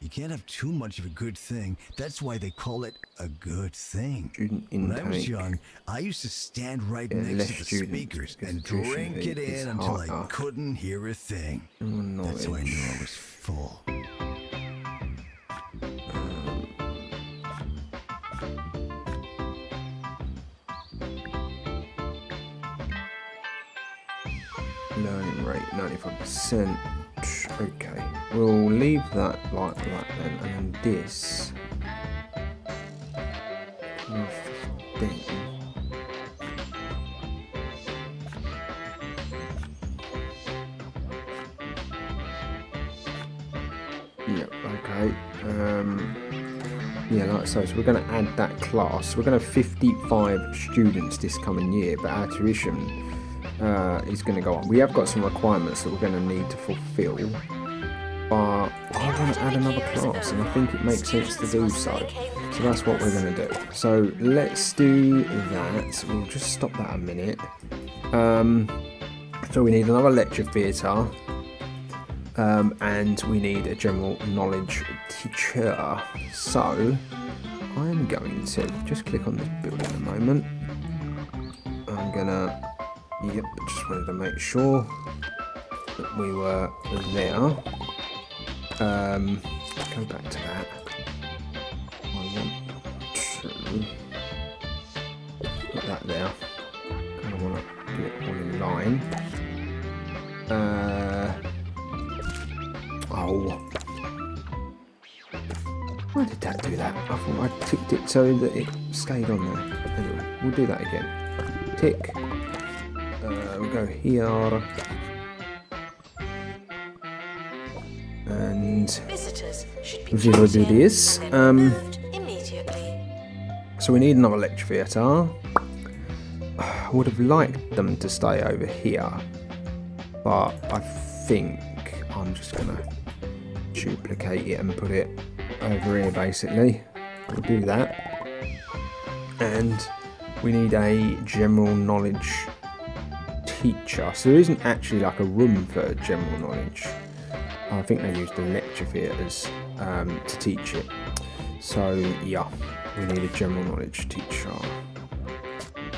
You can't have too much of a good thing. That's why they call it a good thing. Student When I was young, I used to stand right next to the speakers and drink it in until I couldn't hear a thing. General That's how I knew I was full. Learning rate 95%. Okay, we'll leave that like that then, and then this. 15. Yep, okay. Um, yeah, like so. So we're going to add that class. We're going to have 55 students this coming year, but our tuition uh, is going to go up. We have got some requirements that we're going to need to fulfil, but I want to add another class, and I think it makes sense to do so. So that's what we're going to do. So let's do that. We'll just stop that a minute. Um, so we need another lecture theatre. Um, and we need a general knowledge teacher. So I'm going to just click on this building a moment. I'm gonna, yep, just wanted to make sure that we were there. Um, go back to that. I want to put that there. Kind of want to do it all in line. Uh, oh. Why did that do that? I thought I ticked it so that it stayed on there. Anyway, we'll do that again. Tick. Uh, we go here. And Visitors should be We'll do this, um, immediately. So we need another lecture theatre. I would have liked them to stay over here, but I think I'm just gonna duplicate it and put it over here basically. We'll do that. And we need a general knowledge teacher. So there isn't actually like a room for general knowledge. I think they use the lecture theatres um, to teach it. So yeah, we need a general knowledge teacher.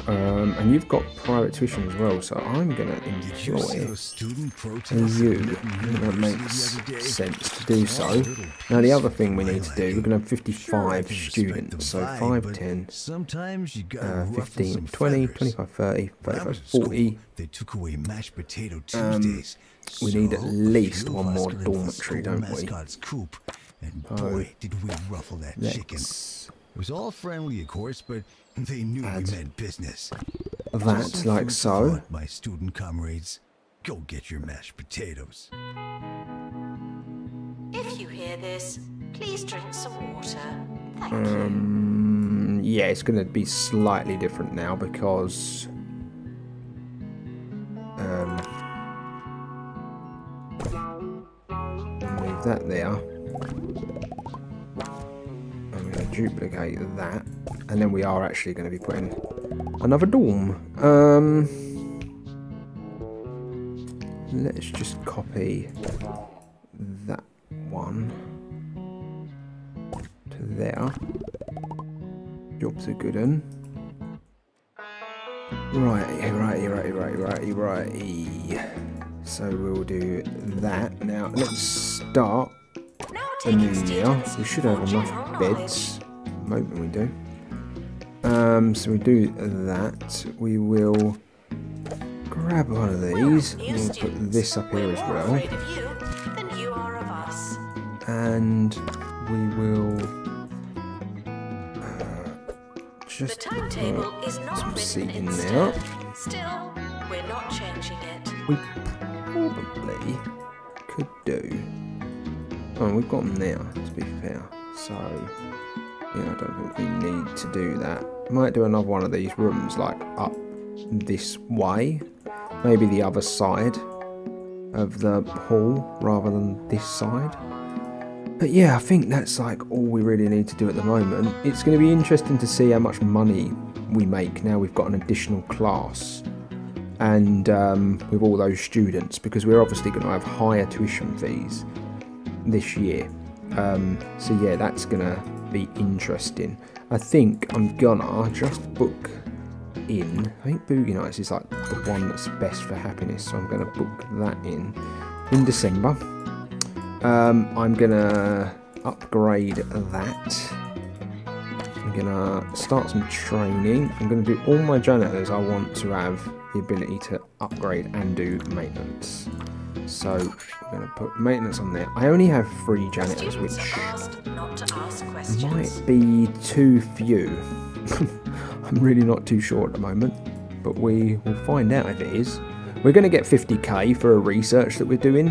Um, and you've got private tuition as well, so I'm gonna Did you employ student a protests? you. at That makes the other day? sense to do so. Now the other thing we need to do, we're gonna have 55 students, so vibe, 5, 10, Sometimes you gotta uh, 15, 20, 25, 30, 35, was at school, 40. They took away mashed potato Um, Tuesdays. we need at least one more got into the dormitory, don't we? and boy, did we ruffle that chicken. It was all friendly, of course, but they knew Add we meant business. that Some like so. thought, my student comrades. Go get your mashed potatoes. If you hear this, please drink some water. Thank Um, yeah, it's going to be slightly different now because um, move that there. Duplicate that, and then we are actually going to be putting another dorm. Um, let's just copy that one to there. Job's a good one. Righty, righty, righty, righty, righty, righty. So we'll do that. Now let's start the new year. We should have enough beds. Moment we do. Um, so we do that. We will grab one of Well, these. new and We'll put this up here as well. you than you are of us. And we will uh, The just timetable put is not some seating instead. there. Still, we're not changing it. we probably could do. Oh, we've got them there, to be fair. So, yeah, I don't think we need to do that. Might do another one of these rooms, like up this way. Maybe the other side of the hall rather than this side. But yeah, I think that's like all we really need to do at the moment. It's going to be interesting to see how much money we make now we've got an additional class and um, with all those students because we're obviously going to have higher tuition fees this year. Um, so yeah, that's going to be interesting. I think I'm gonna just book in. I think Boogie Nights is like the one that's best for happiness, so I'm to book that in in December. Um, I'm gonna upgrade that. I'm gonna start some training. I'm gonna do all my janitors. I want to have the ability to upgrade and do maintenance. So we're gonna put maintenance on there. I only have three janitors, which to might be too few. I'm really not too sure at the moment, but we will find out if it is. We're going to get 50k for a research that we're doing,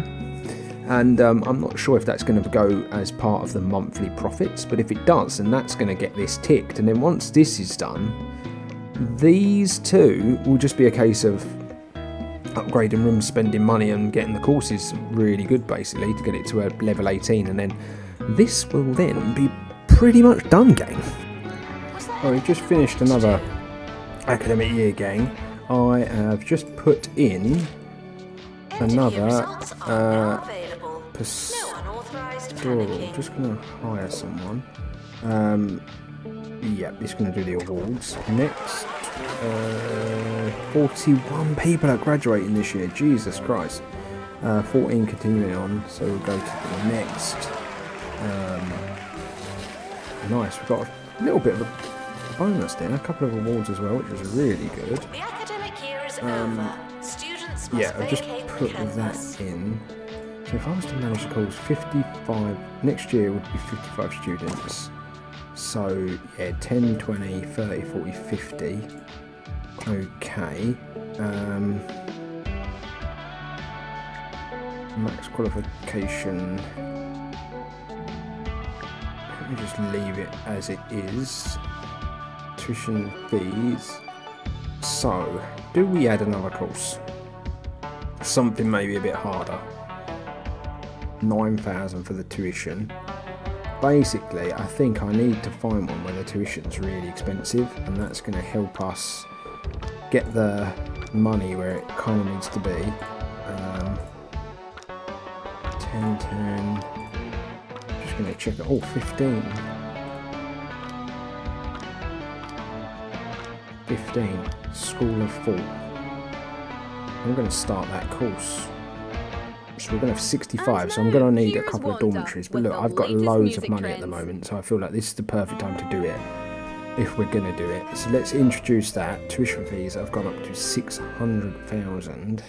and um, I'm not sure if that's going to go as part of the monthly profits, but if it does, then that's going to get this ticked. And then once this is done, these two will just be a case of upgrading rooms, spending money, and getting the courses really good, basically, to get it to a level 18. And then this will then be pretty much done, gang. Well, we've just finished another academic year, gang. I have just put in another uh, available. pers- No unauthorized pastoral. Just gonna hire someone. Um, yeah, just gonna do the awards next. Uh, 41 people are graduating this year. Jesus Christ. Uh, 14 continuing on, so we'll go to the next. Um, nice. We've got a little bit of a bonus there, a couple of awards as well, which is really good. The academic year is Um, over. Students must Yeah, I've just put that in. So if I was to manage the course, 55, next year would be 55 students. So yeah, 10, 20, 30, 40, 50. Okay. Um, max qualification. Let me just leave it as it is. Tuition fees. So, do we add another course? Something maybe a bit harder. 9,000 for the tuition. Basically, I think I need to find one where the tuition's really expensive, and that's going to help us get the money where it kind of needs to be. Um, 10, 10. Just going to check it. Oh, 15. 15. School of Thought. I'm going to start that course. So we're going to have 65, so I'm going to need a couple of dormitories. But look, I've got loads of money at the moment, so I feel like this is the perfect time to do it if we're going to do it. So let's introduce that. Tuition fees have gone up to 600,000.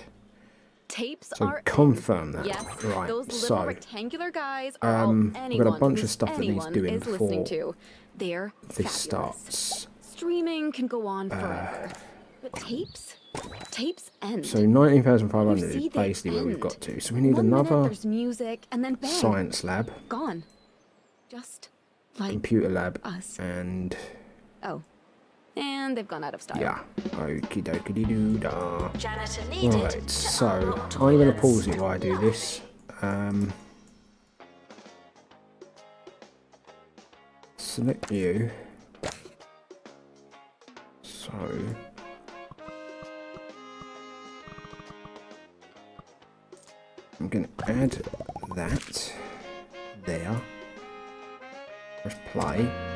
Tapes So are confirm that. Yes, Right, those little so, rectangular guys are um, all we've got a bunch of stuff that needs anyone doing is listening before to. They're This fabulous. starts. Streaming can go on forever, but tapes, tapes end. So 19,500 is basically where we've got to. So we need One another there's music, and then bang, science lab, gone. Just like computer lab, us. and Oh, and they've gone out of style. yeah. Okie dokie doo da. Janitor needed Right, so I'm going to pause it while I do this. Um, select you. So. I'm going to add that there. Press play.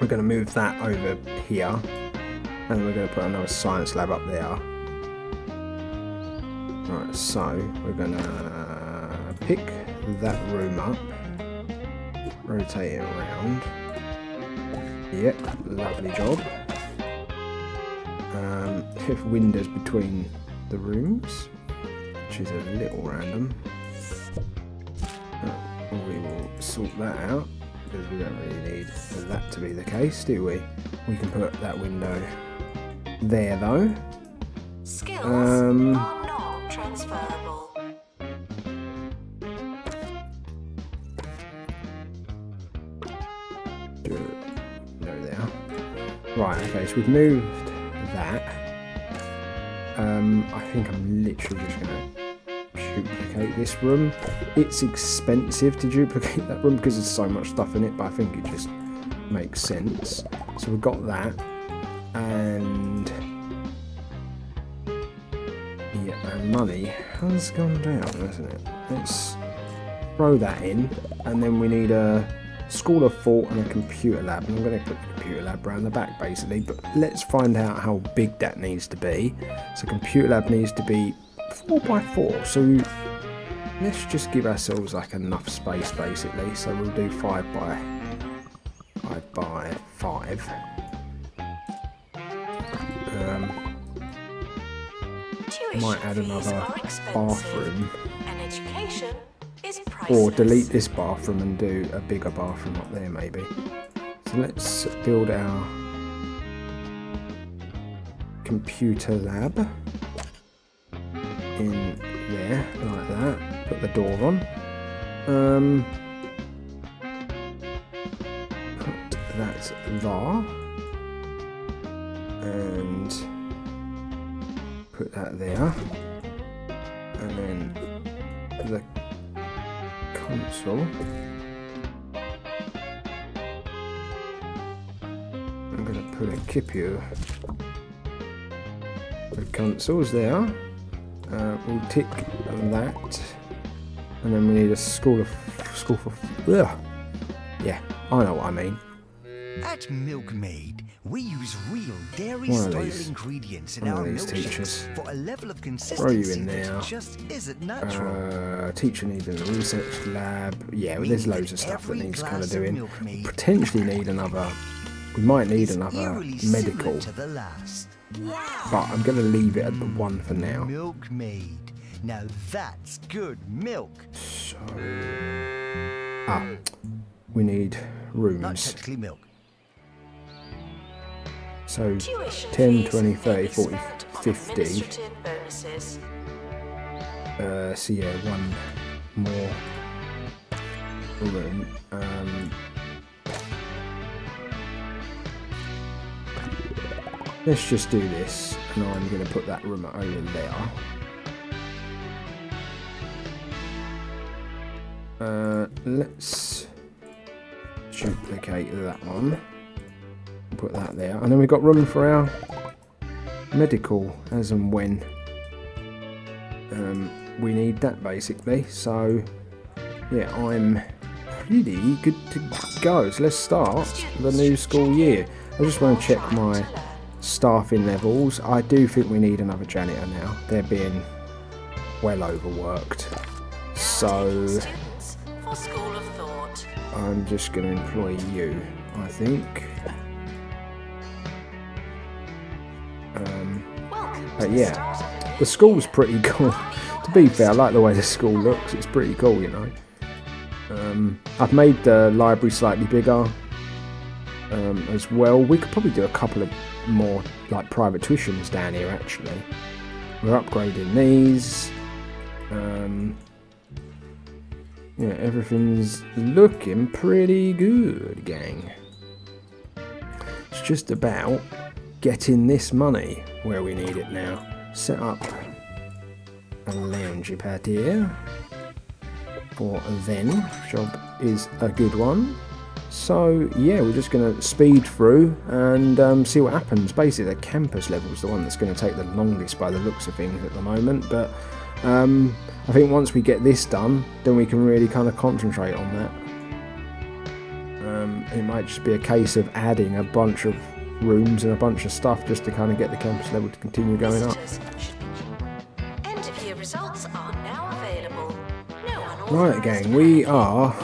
We're going to move that over here. And we're going to put another science lab up there. Right, so we're gonna pick that room up, rotate it around. Yep, lovely job. Um, have windows between the rooms, which is a little random. Uh, we will sort that out because we don't really need that to be the case, do we? We can put that window there though. Skills Um, are not transferable. no there. Right, okay, so we've moved that. Um, I think I'm literally just going to duplicate this room. It's expensive to duplicate that room because there's so much stuff in it, but I think it just makes sense. So we've got that. And... Yeah, and money has gone down, hasn't it? Let's throw that in, and then we need a school of thought and a computer lab. And I'm going to put the computer lab around the back basically, but let's find out how big that needs to be. So computer lab needs to be four by four. So let's just give ourselves like enough space basically. So we'll do five by five by five. Um, might add another bathroom. And education is or delete this bathroom and do a bigger bathroom up there maybe. So let's build our computer lab door on. Um, put that there and put that there and then the console. I'm going to put a Kipu. The console's there. Uh, we'll tick that, and then we need a school of school for. Ugh. Yeah, I know what I mean. At Milkmaid, we use real dairy One of style these- ingredients in one of our these milkshakes teachers. for a level of you consistency in there. that just isn't natural. Uh, teacher needing a research lab. Yeah, well, there's loads of stuff that needs kind of doing. Potentially need another. We might need another medical, to the last. but I'm going to leave it at the one for now. Milkmaid. Now that's good milk. So, ah, we need rooms. Not technically milk. So Tuition 10, 20, 30, 40, 50. administrative bonuses. Uh, so yeah, one more room. Um, let's just do this, and I'm going to put that room over there. Uh, let's duplicate that one. Put that there, and then we've got room for our medical as and when um, we need that basically. So, yeah, I'm pretty good to go. So let's start the new school year. I just want to check my staffing levels. I do think we need another janitor now. They're being well overworked. So School of Thought. I'm just going to employ you, I think. Um, but yeah, the school's pretty cool. to be fair, I like the way the school looks. It's pretty cool, you know. Um, I've made the library slightly bigger um, as well. We could probably do a couple of more like private tuitions down here. Actually, we're upgrading these. Um, yeah, everything's looking pretty good, gang. It's just about getting this money where we need it now. Set up a loungy pad here for then. Job is a good one. So yeah, we're just going to speed through and um, see what happens. Basically, the campus level is the one that's going to take the longest by the looks of things at the moment. But um, I think once we get this done, then we can really kind of concentrate on that. Um, it might just be a case of adding a bunch of rooms and a bunch of stuff just to kind of get the campus level to continue going up. visitors should be- End of year results Right, gang, we are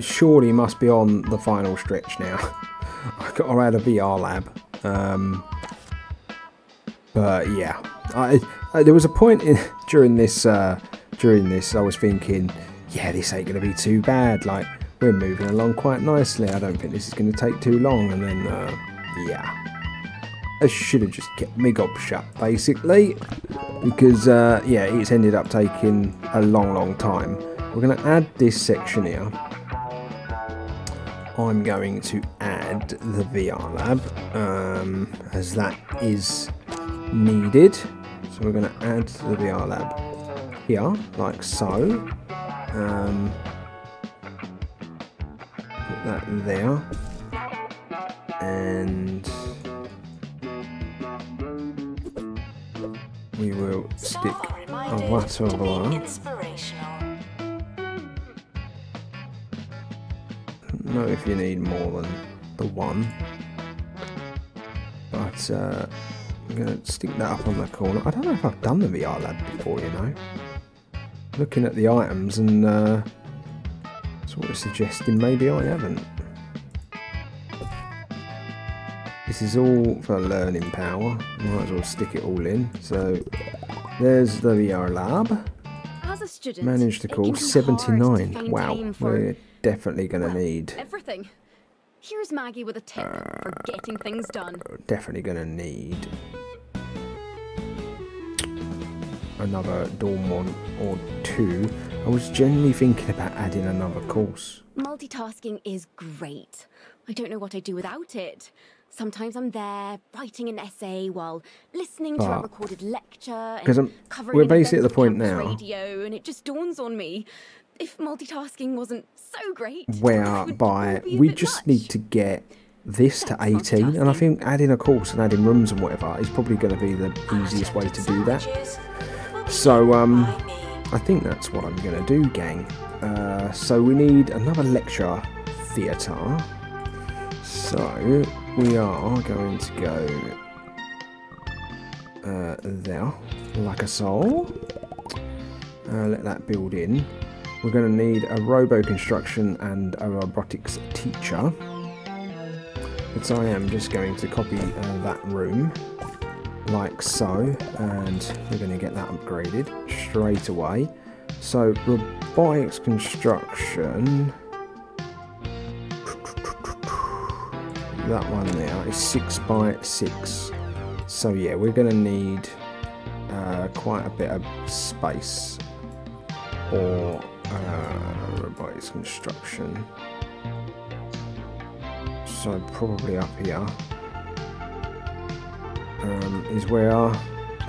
surely must be on the final stretch now. I got to add a VR lab. Um, but yeah, I, I, there was a point in, during this uh, during this I was thinking, yeah, this ain't gonna be too bad. Like we're moving along quite nicely. I don't think this is gonna take too long. And then uh, yeah, I should have just kept my gob shut basically because uh, yeah, it's ended up taking a long, long time. We're gonna add this section here. I'm going to add the VR lab um, as that is needed. So we're going to add to the VR lab here, like so. Um, put that there. And we will stick a water. Inspirational. know if you need more than the one. But uh, I'm going to stick that up on the corner. I don't know if I've done the VR lab before, you know. Looking at the items and uh, sort of suggesting maybe I haven't. This is all for learning power. Might as well stick it all in. So there's the VR lab. As a student, Managed to it call can be hard to 79. Wow, we're definitely going to well, need everything. Here's Maggie with a tip for getting things done. definitely going to need another dorm one or two. I was generally thinking about adding another course. Multitasking is great. I don't know what I'd do without it. Sometimes I'm there writing an essay while listening to a recorded lecture and covering we're basically at the point now- Radio, and it just dawns on me if multitasking wasn't so great. Whereby all be a we just much. need to get this to 18, and I think adding a course and adding rooms and whatever is probably going to be the easiest way to do that. So, um. I think that's what I'm going to do, gang. Uh, so we need another lecture theatre. So we are going to go uh, there, like a soul. Uh, let that build in. We're going to need a robo construction and a robotics teacher. But I am just going to copy uh, that room like so, and we're going to get that upgraded straight away. So, robotics construction. That one there is six by six. So yeah, we're going to need uh, quite a bit of space for uh, robotics construction. So probably up here um, is where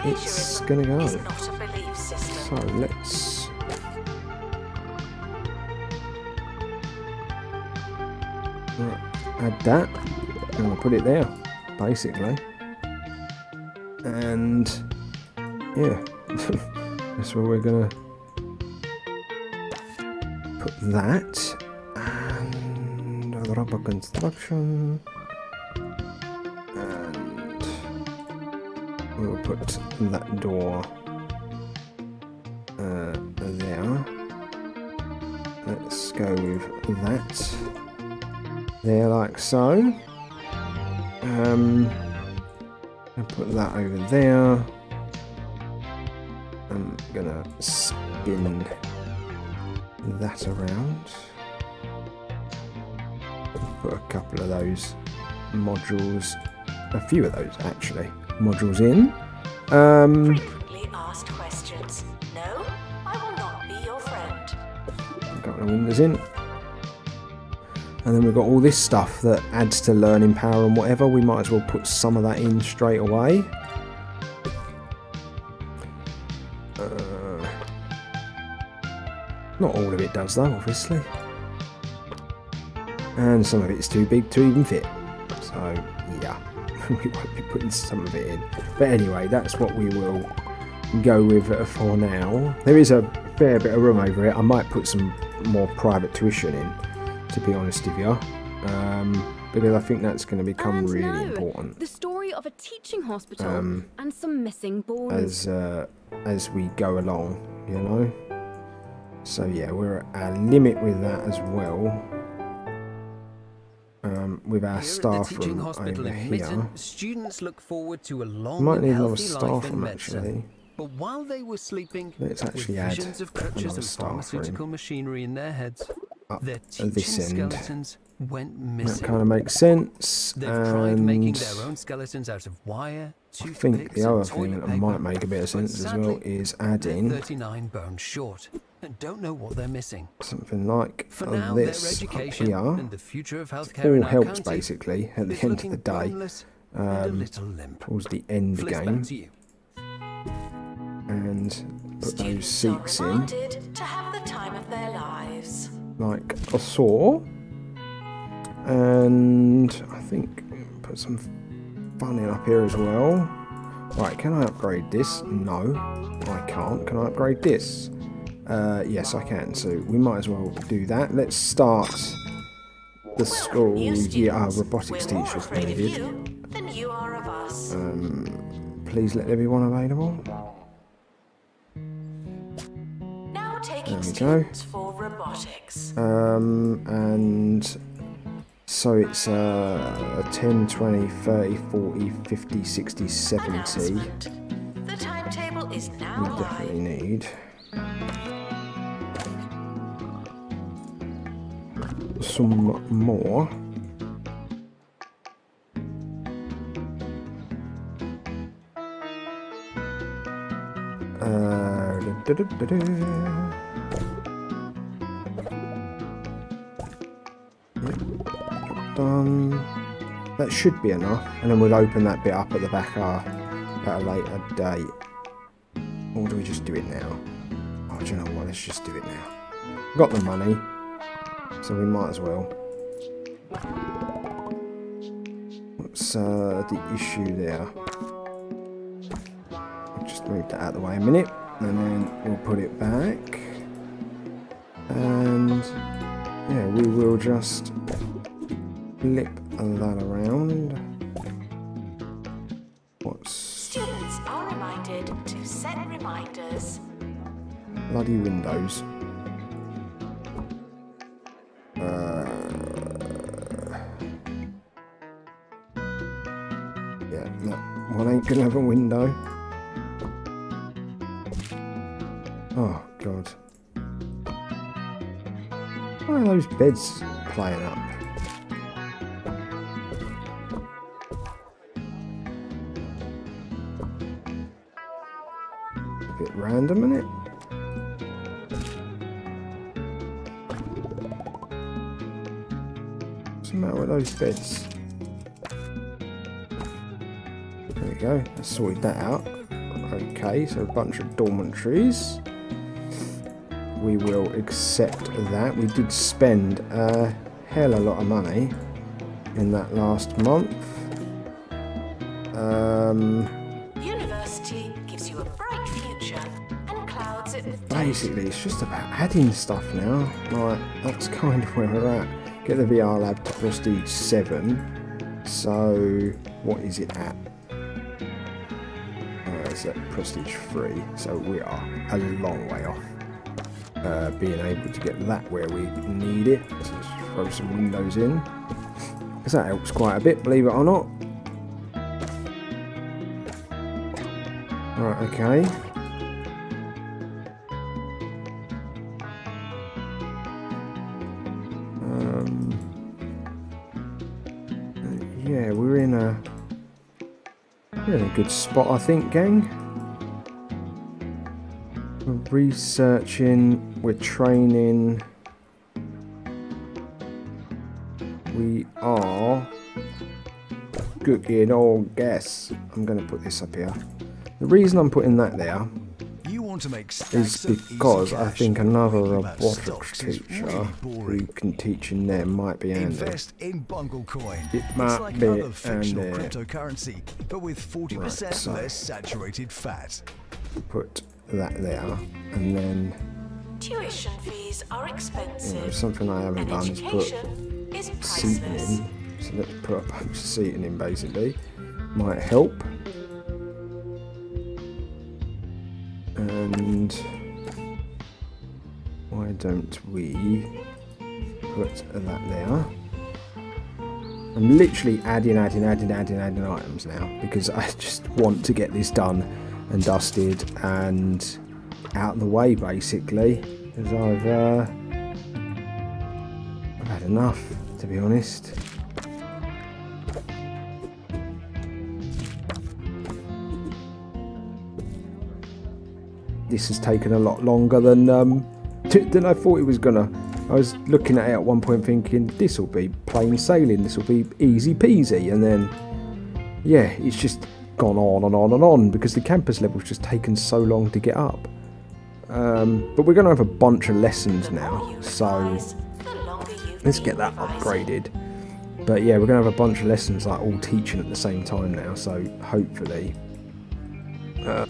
it's going to go. Is not a belief. So let's. Add that, and we'll put it there, basically. And yeah, that's where we're gonna put that. And robo construction. Put that door uh, there. Let's go with that. There, like so. Um, put that over there. I'm gonna spin that around. Put a couple of those modules, a few of those actually, modules in. Um, Frequently asked questions. No, I will not be your friend. couple of windows in. And then we've got all this stuff that adds to learning power and whatever. We might as well put some of that in straight away. Uh, not all of it does though, obviously. And some of it's too big to even fit. So, we won't be putting some of it in. But anyway, that's what we will go with uh, for now. There is a fair bit of room over here. I might put some more private tuition in, to be honest with you. Um, because I think that's going to become and really now, important the story of a teaching hospital Um, and some missing bones. as uh, as we go along, you know. So yeah, we're at our limit with that as well. Um, with our Here staff room over in Mitten, here. students look forward to a long Might and need another staff room medicine. actually. But while they were sleeping, Let's actually add visions of crutches another and staff room. pharmaceutical machinery in their heads, Up their teaching this end. skeletons went That kind of makes sense. They've tried making their own skeletons out of wire, I think the other thing that might make a bit of But sense as well is adding 39 bones short and don't know what they're missing. something like For now, this up education here. and the future of healthcare in All helps county basically at the end of the day. boneless and Um, towards the end Fliss, game to you. and put those Students are seats in to have the time of their lives. like a saw and I think put some fun up here as well. Right can I upgrade this? No I can't. Can I upgrade this? Uh, yes I can. So we might as well do that. Let's start the school. yeah our robotics teacher afraid of needed. you you are of please let there be one available. Now taking we go. for robotics. Um, and so it's uh, 10, 20, 30, 40, 50, 60, 70. The timetable is now We definitely need. Some more. Uh, da, da, da, That should be enough, and then we'll open that bit up at the back uh, at a later date. Or do we just do it now? Oh, do you know what? Let's just do it now. Got the money, so we might as well. What's uh, the issue there? I'll just move that out of the way a minute, and then we'll put it back. And yeah, we will just flip that around. What's Students are reminded to set reminders. bloody windows? Uh, yeah, no, one ain't gonna have a window. Oh god. Why are those beds playing up? Random, is? What's the matter with those beds? There we go. Let's sort that out. Okay, so a er bunch of dormitories. We will accept that. We did spend a hell a lot of money in that last month. Basically, it's just about adding stuff now. Like, that's kind of where we're at. Get the VR Lab to Prestige 7. So, what is it at? Uh, it's at Prestige 3. So, we are a long way off uh, being able to get that where we need it. Let's throw some windows in. Because that helps quite a bit, believe it or not. Right, okay. We're good spot, I think, gang. We're researching, we're training. We are cooking all gas. I'm going to put this up here. The reason I'm putting that there is stacks of because I think another Thinking robotics teacher really who can teach in there might be handy. Invest in Bunglecoin. It it's might like be another fictional handy. cryptocurrency, but with 40% Right, so- less saturated fat. Put that there, and then Tuition fees are you expensive. know something I haven't and done is put is seating in. So let's put a bunch of seating in basically. Might help. And why don't we put that there? I'm literally adding, adding, adding, adding, adding items now because I just want to get this done and dusted and out of the way basically because I've uh, I've had enough to be honest. This has taken a lot longer than um, than I thought it was gonna. I was looking at it at one point thinking this will be plain sailing, this will be easy peasy, and then yeah, it's just gone on and on and on because the campus level's just taken so long to get up. Um, but we're going to have a bunch of lessons now, so let's get that upgraded. But yeah, we're going to have a bunch of lessons like all teaching at the same time now, so hopefully. Uh,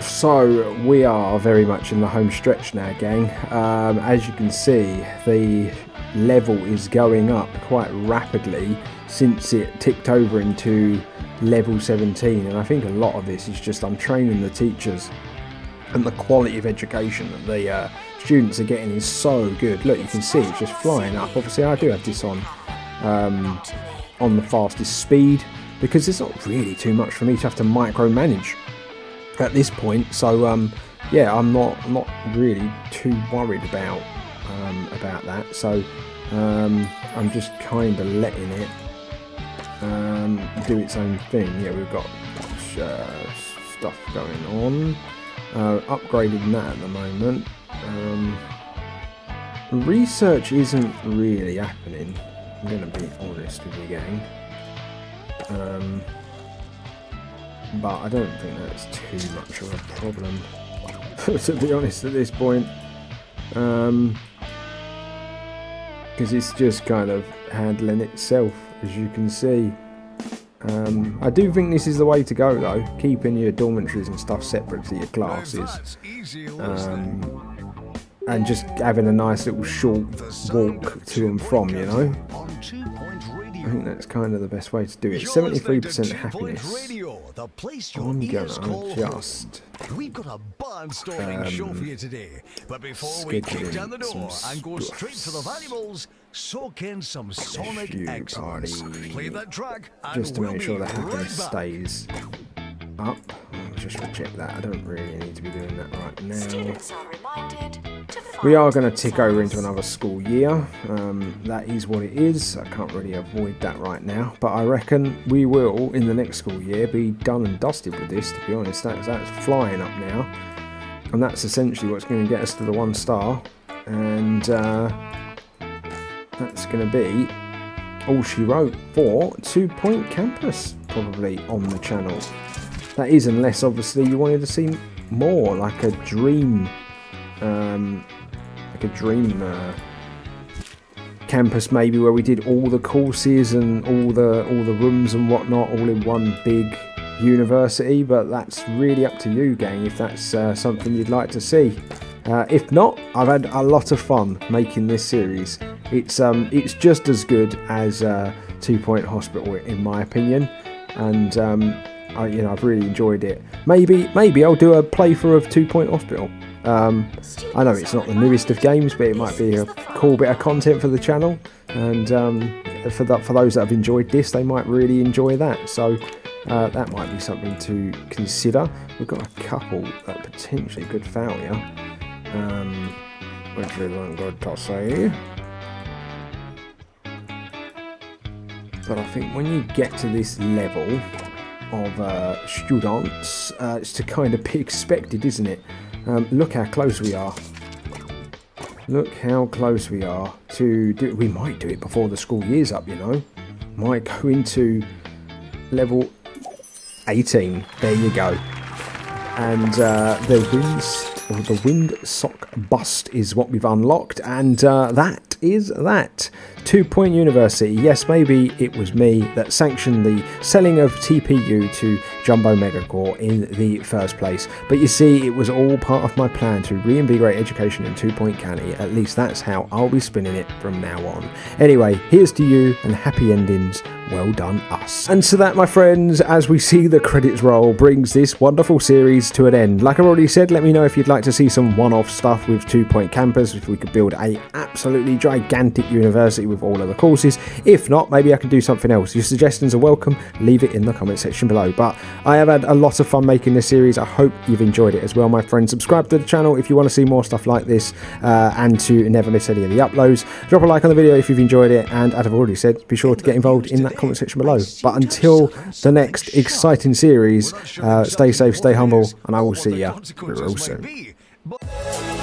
so we are very much in the home stretch now, gang. Um, as you can see, the level is going up quite rapidly since it ticked over into level 17 and I think a lot of this is just I'm training the teachers and the quality of education that the uh, students are getting is so good. Look, you can see it's just flying up. Obviously, I do have this on um, on the fastest speed because it's not really too much for me to have to micromanage at this point. So um, yeah, I'm not not really too worried about um, about that. So um, I'm just kind of letting it um, do its own thing. Yeah, we've got uh, stuff going on. Uh, upgrading that at the moment. Um, research isn't really happening. I'm going to be honest with you, gang. But I don't think that's too much of a problem. to be honest, at this point, because um, it's just kind of handling itself, as you can see. Um, I do think this is the way to go though, keeping your dormitories and stuff separate to your classes. Um, and just having a nice little short walk to and from, you know? I think that's kind of the best way to do it. 73% happiness. I'm gonna just We've got a barnstorming um, show for you today. But before we kick down the door and go straight to the valuables, soak in some sonic excellence. Play that track just to we'll make sure the happiness right stays up. I'll just that. I don't really need to be doing that right now. Are We are going to tick over into another school year. Um, that is what it is. I can't really avoid that right now. But I reckon we will, in the next school year, be done and dusted with this, to be honest. That's, that's flying up now. And that's essentially what's going to get us to the one star. And uh, that's going to be all she wrote for Two Point Campus, probably on the channel. That is, unless obviously you wanted to see more, like a dream um, like a dream uh, campus maybe where we did all the courses and all the all the rooms and whatnot all in one big university but that's really up to you gang if that's uh, something you'd like to see. Uh, if not I've had a lot of fun making this series. It's um it's just as good as uh, Two Point Hospital in my opinion and um, I, you know I've really enjoyed it maybe maybe I'll do a playthrough of Two Point Hospital um, I know it's not the newest of games, but it might be a cool bit of content for the channel. And um, for for those that have enjoyed this, they might really enjoy that. So uh, that might be something to consider. We've got a couple that potentially could failure, um, which isn't good to see. But I think when you get to this level of uh, students, uh, it's to kind of be expected, isn't it? Um, look how close we are. Look how close we are to do. We might do it before the school year's up, you know. Might go into level 18. There you go. And uh, the winds, or the wind sock bust is what we've unlocked, and uh, that is that. Two Point University. Yes, maybe it was me that sanctioned the selling of TPU to Jumbo Megacore in the first place. But you see, it was all part of my plan to reinvigorate education in Two Point County. At least that's how I'll be spinning it from now on. Anyway, here's to you and happy endings well done us. And so that, my friends, as we see the credits roll, brings this wonderful series to an end. Like I've already said, let me know if you'd like to see some one-off stuff with Two Point Campus, if we could build a absolutely gigantic university with all of the courses. If not, maybe I can do something else. Your suggestions are welcome. Leave it in the comment section below. But I have had a lot of fun making this series. I hope you've enjoyed it as well, my friends. Subscribe to the channel if you want to see more stuff like this uh, and to never miss any of the uploads. Drop a like on the video if you've enjoyed it, and as I've already said, be sure to get involved in that comment section below. But until the next exciting series, uh, stay safe, stay humble, and I will see you real soon.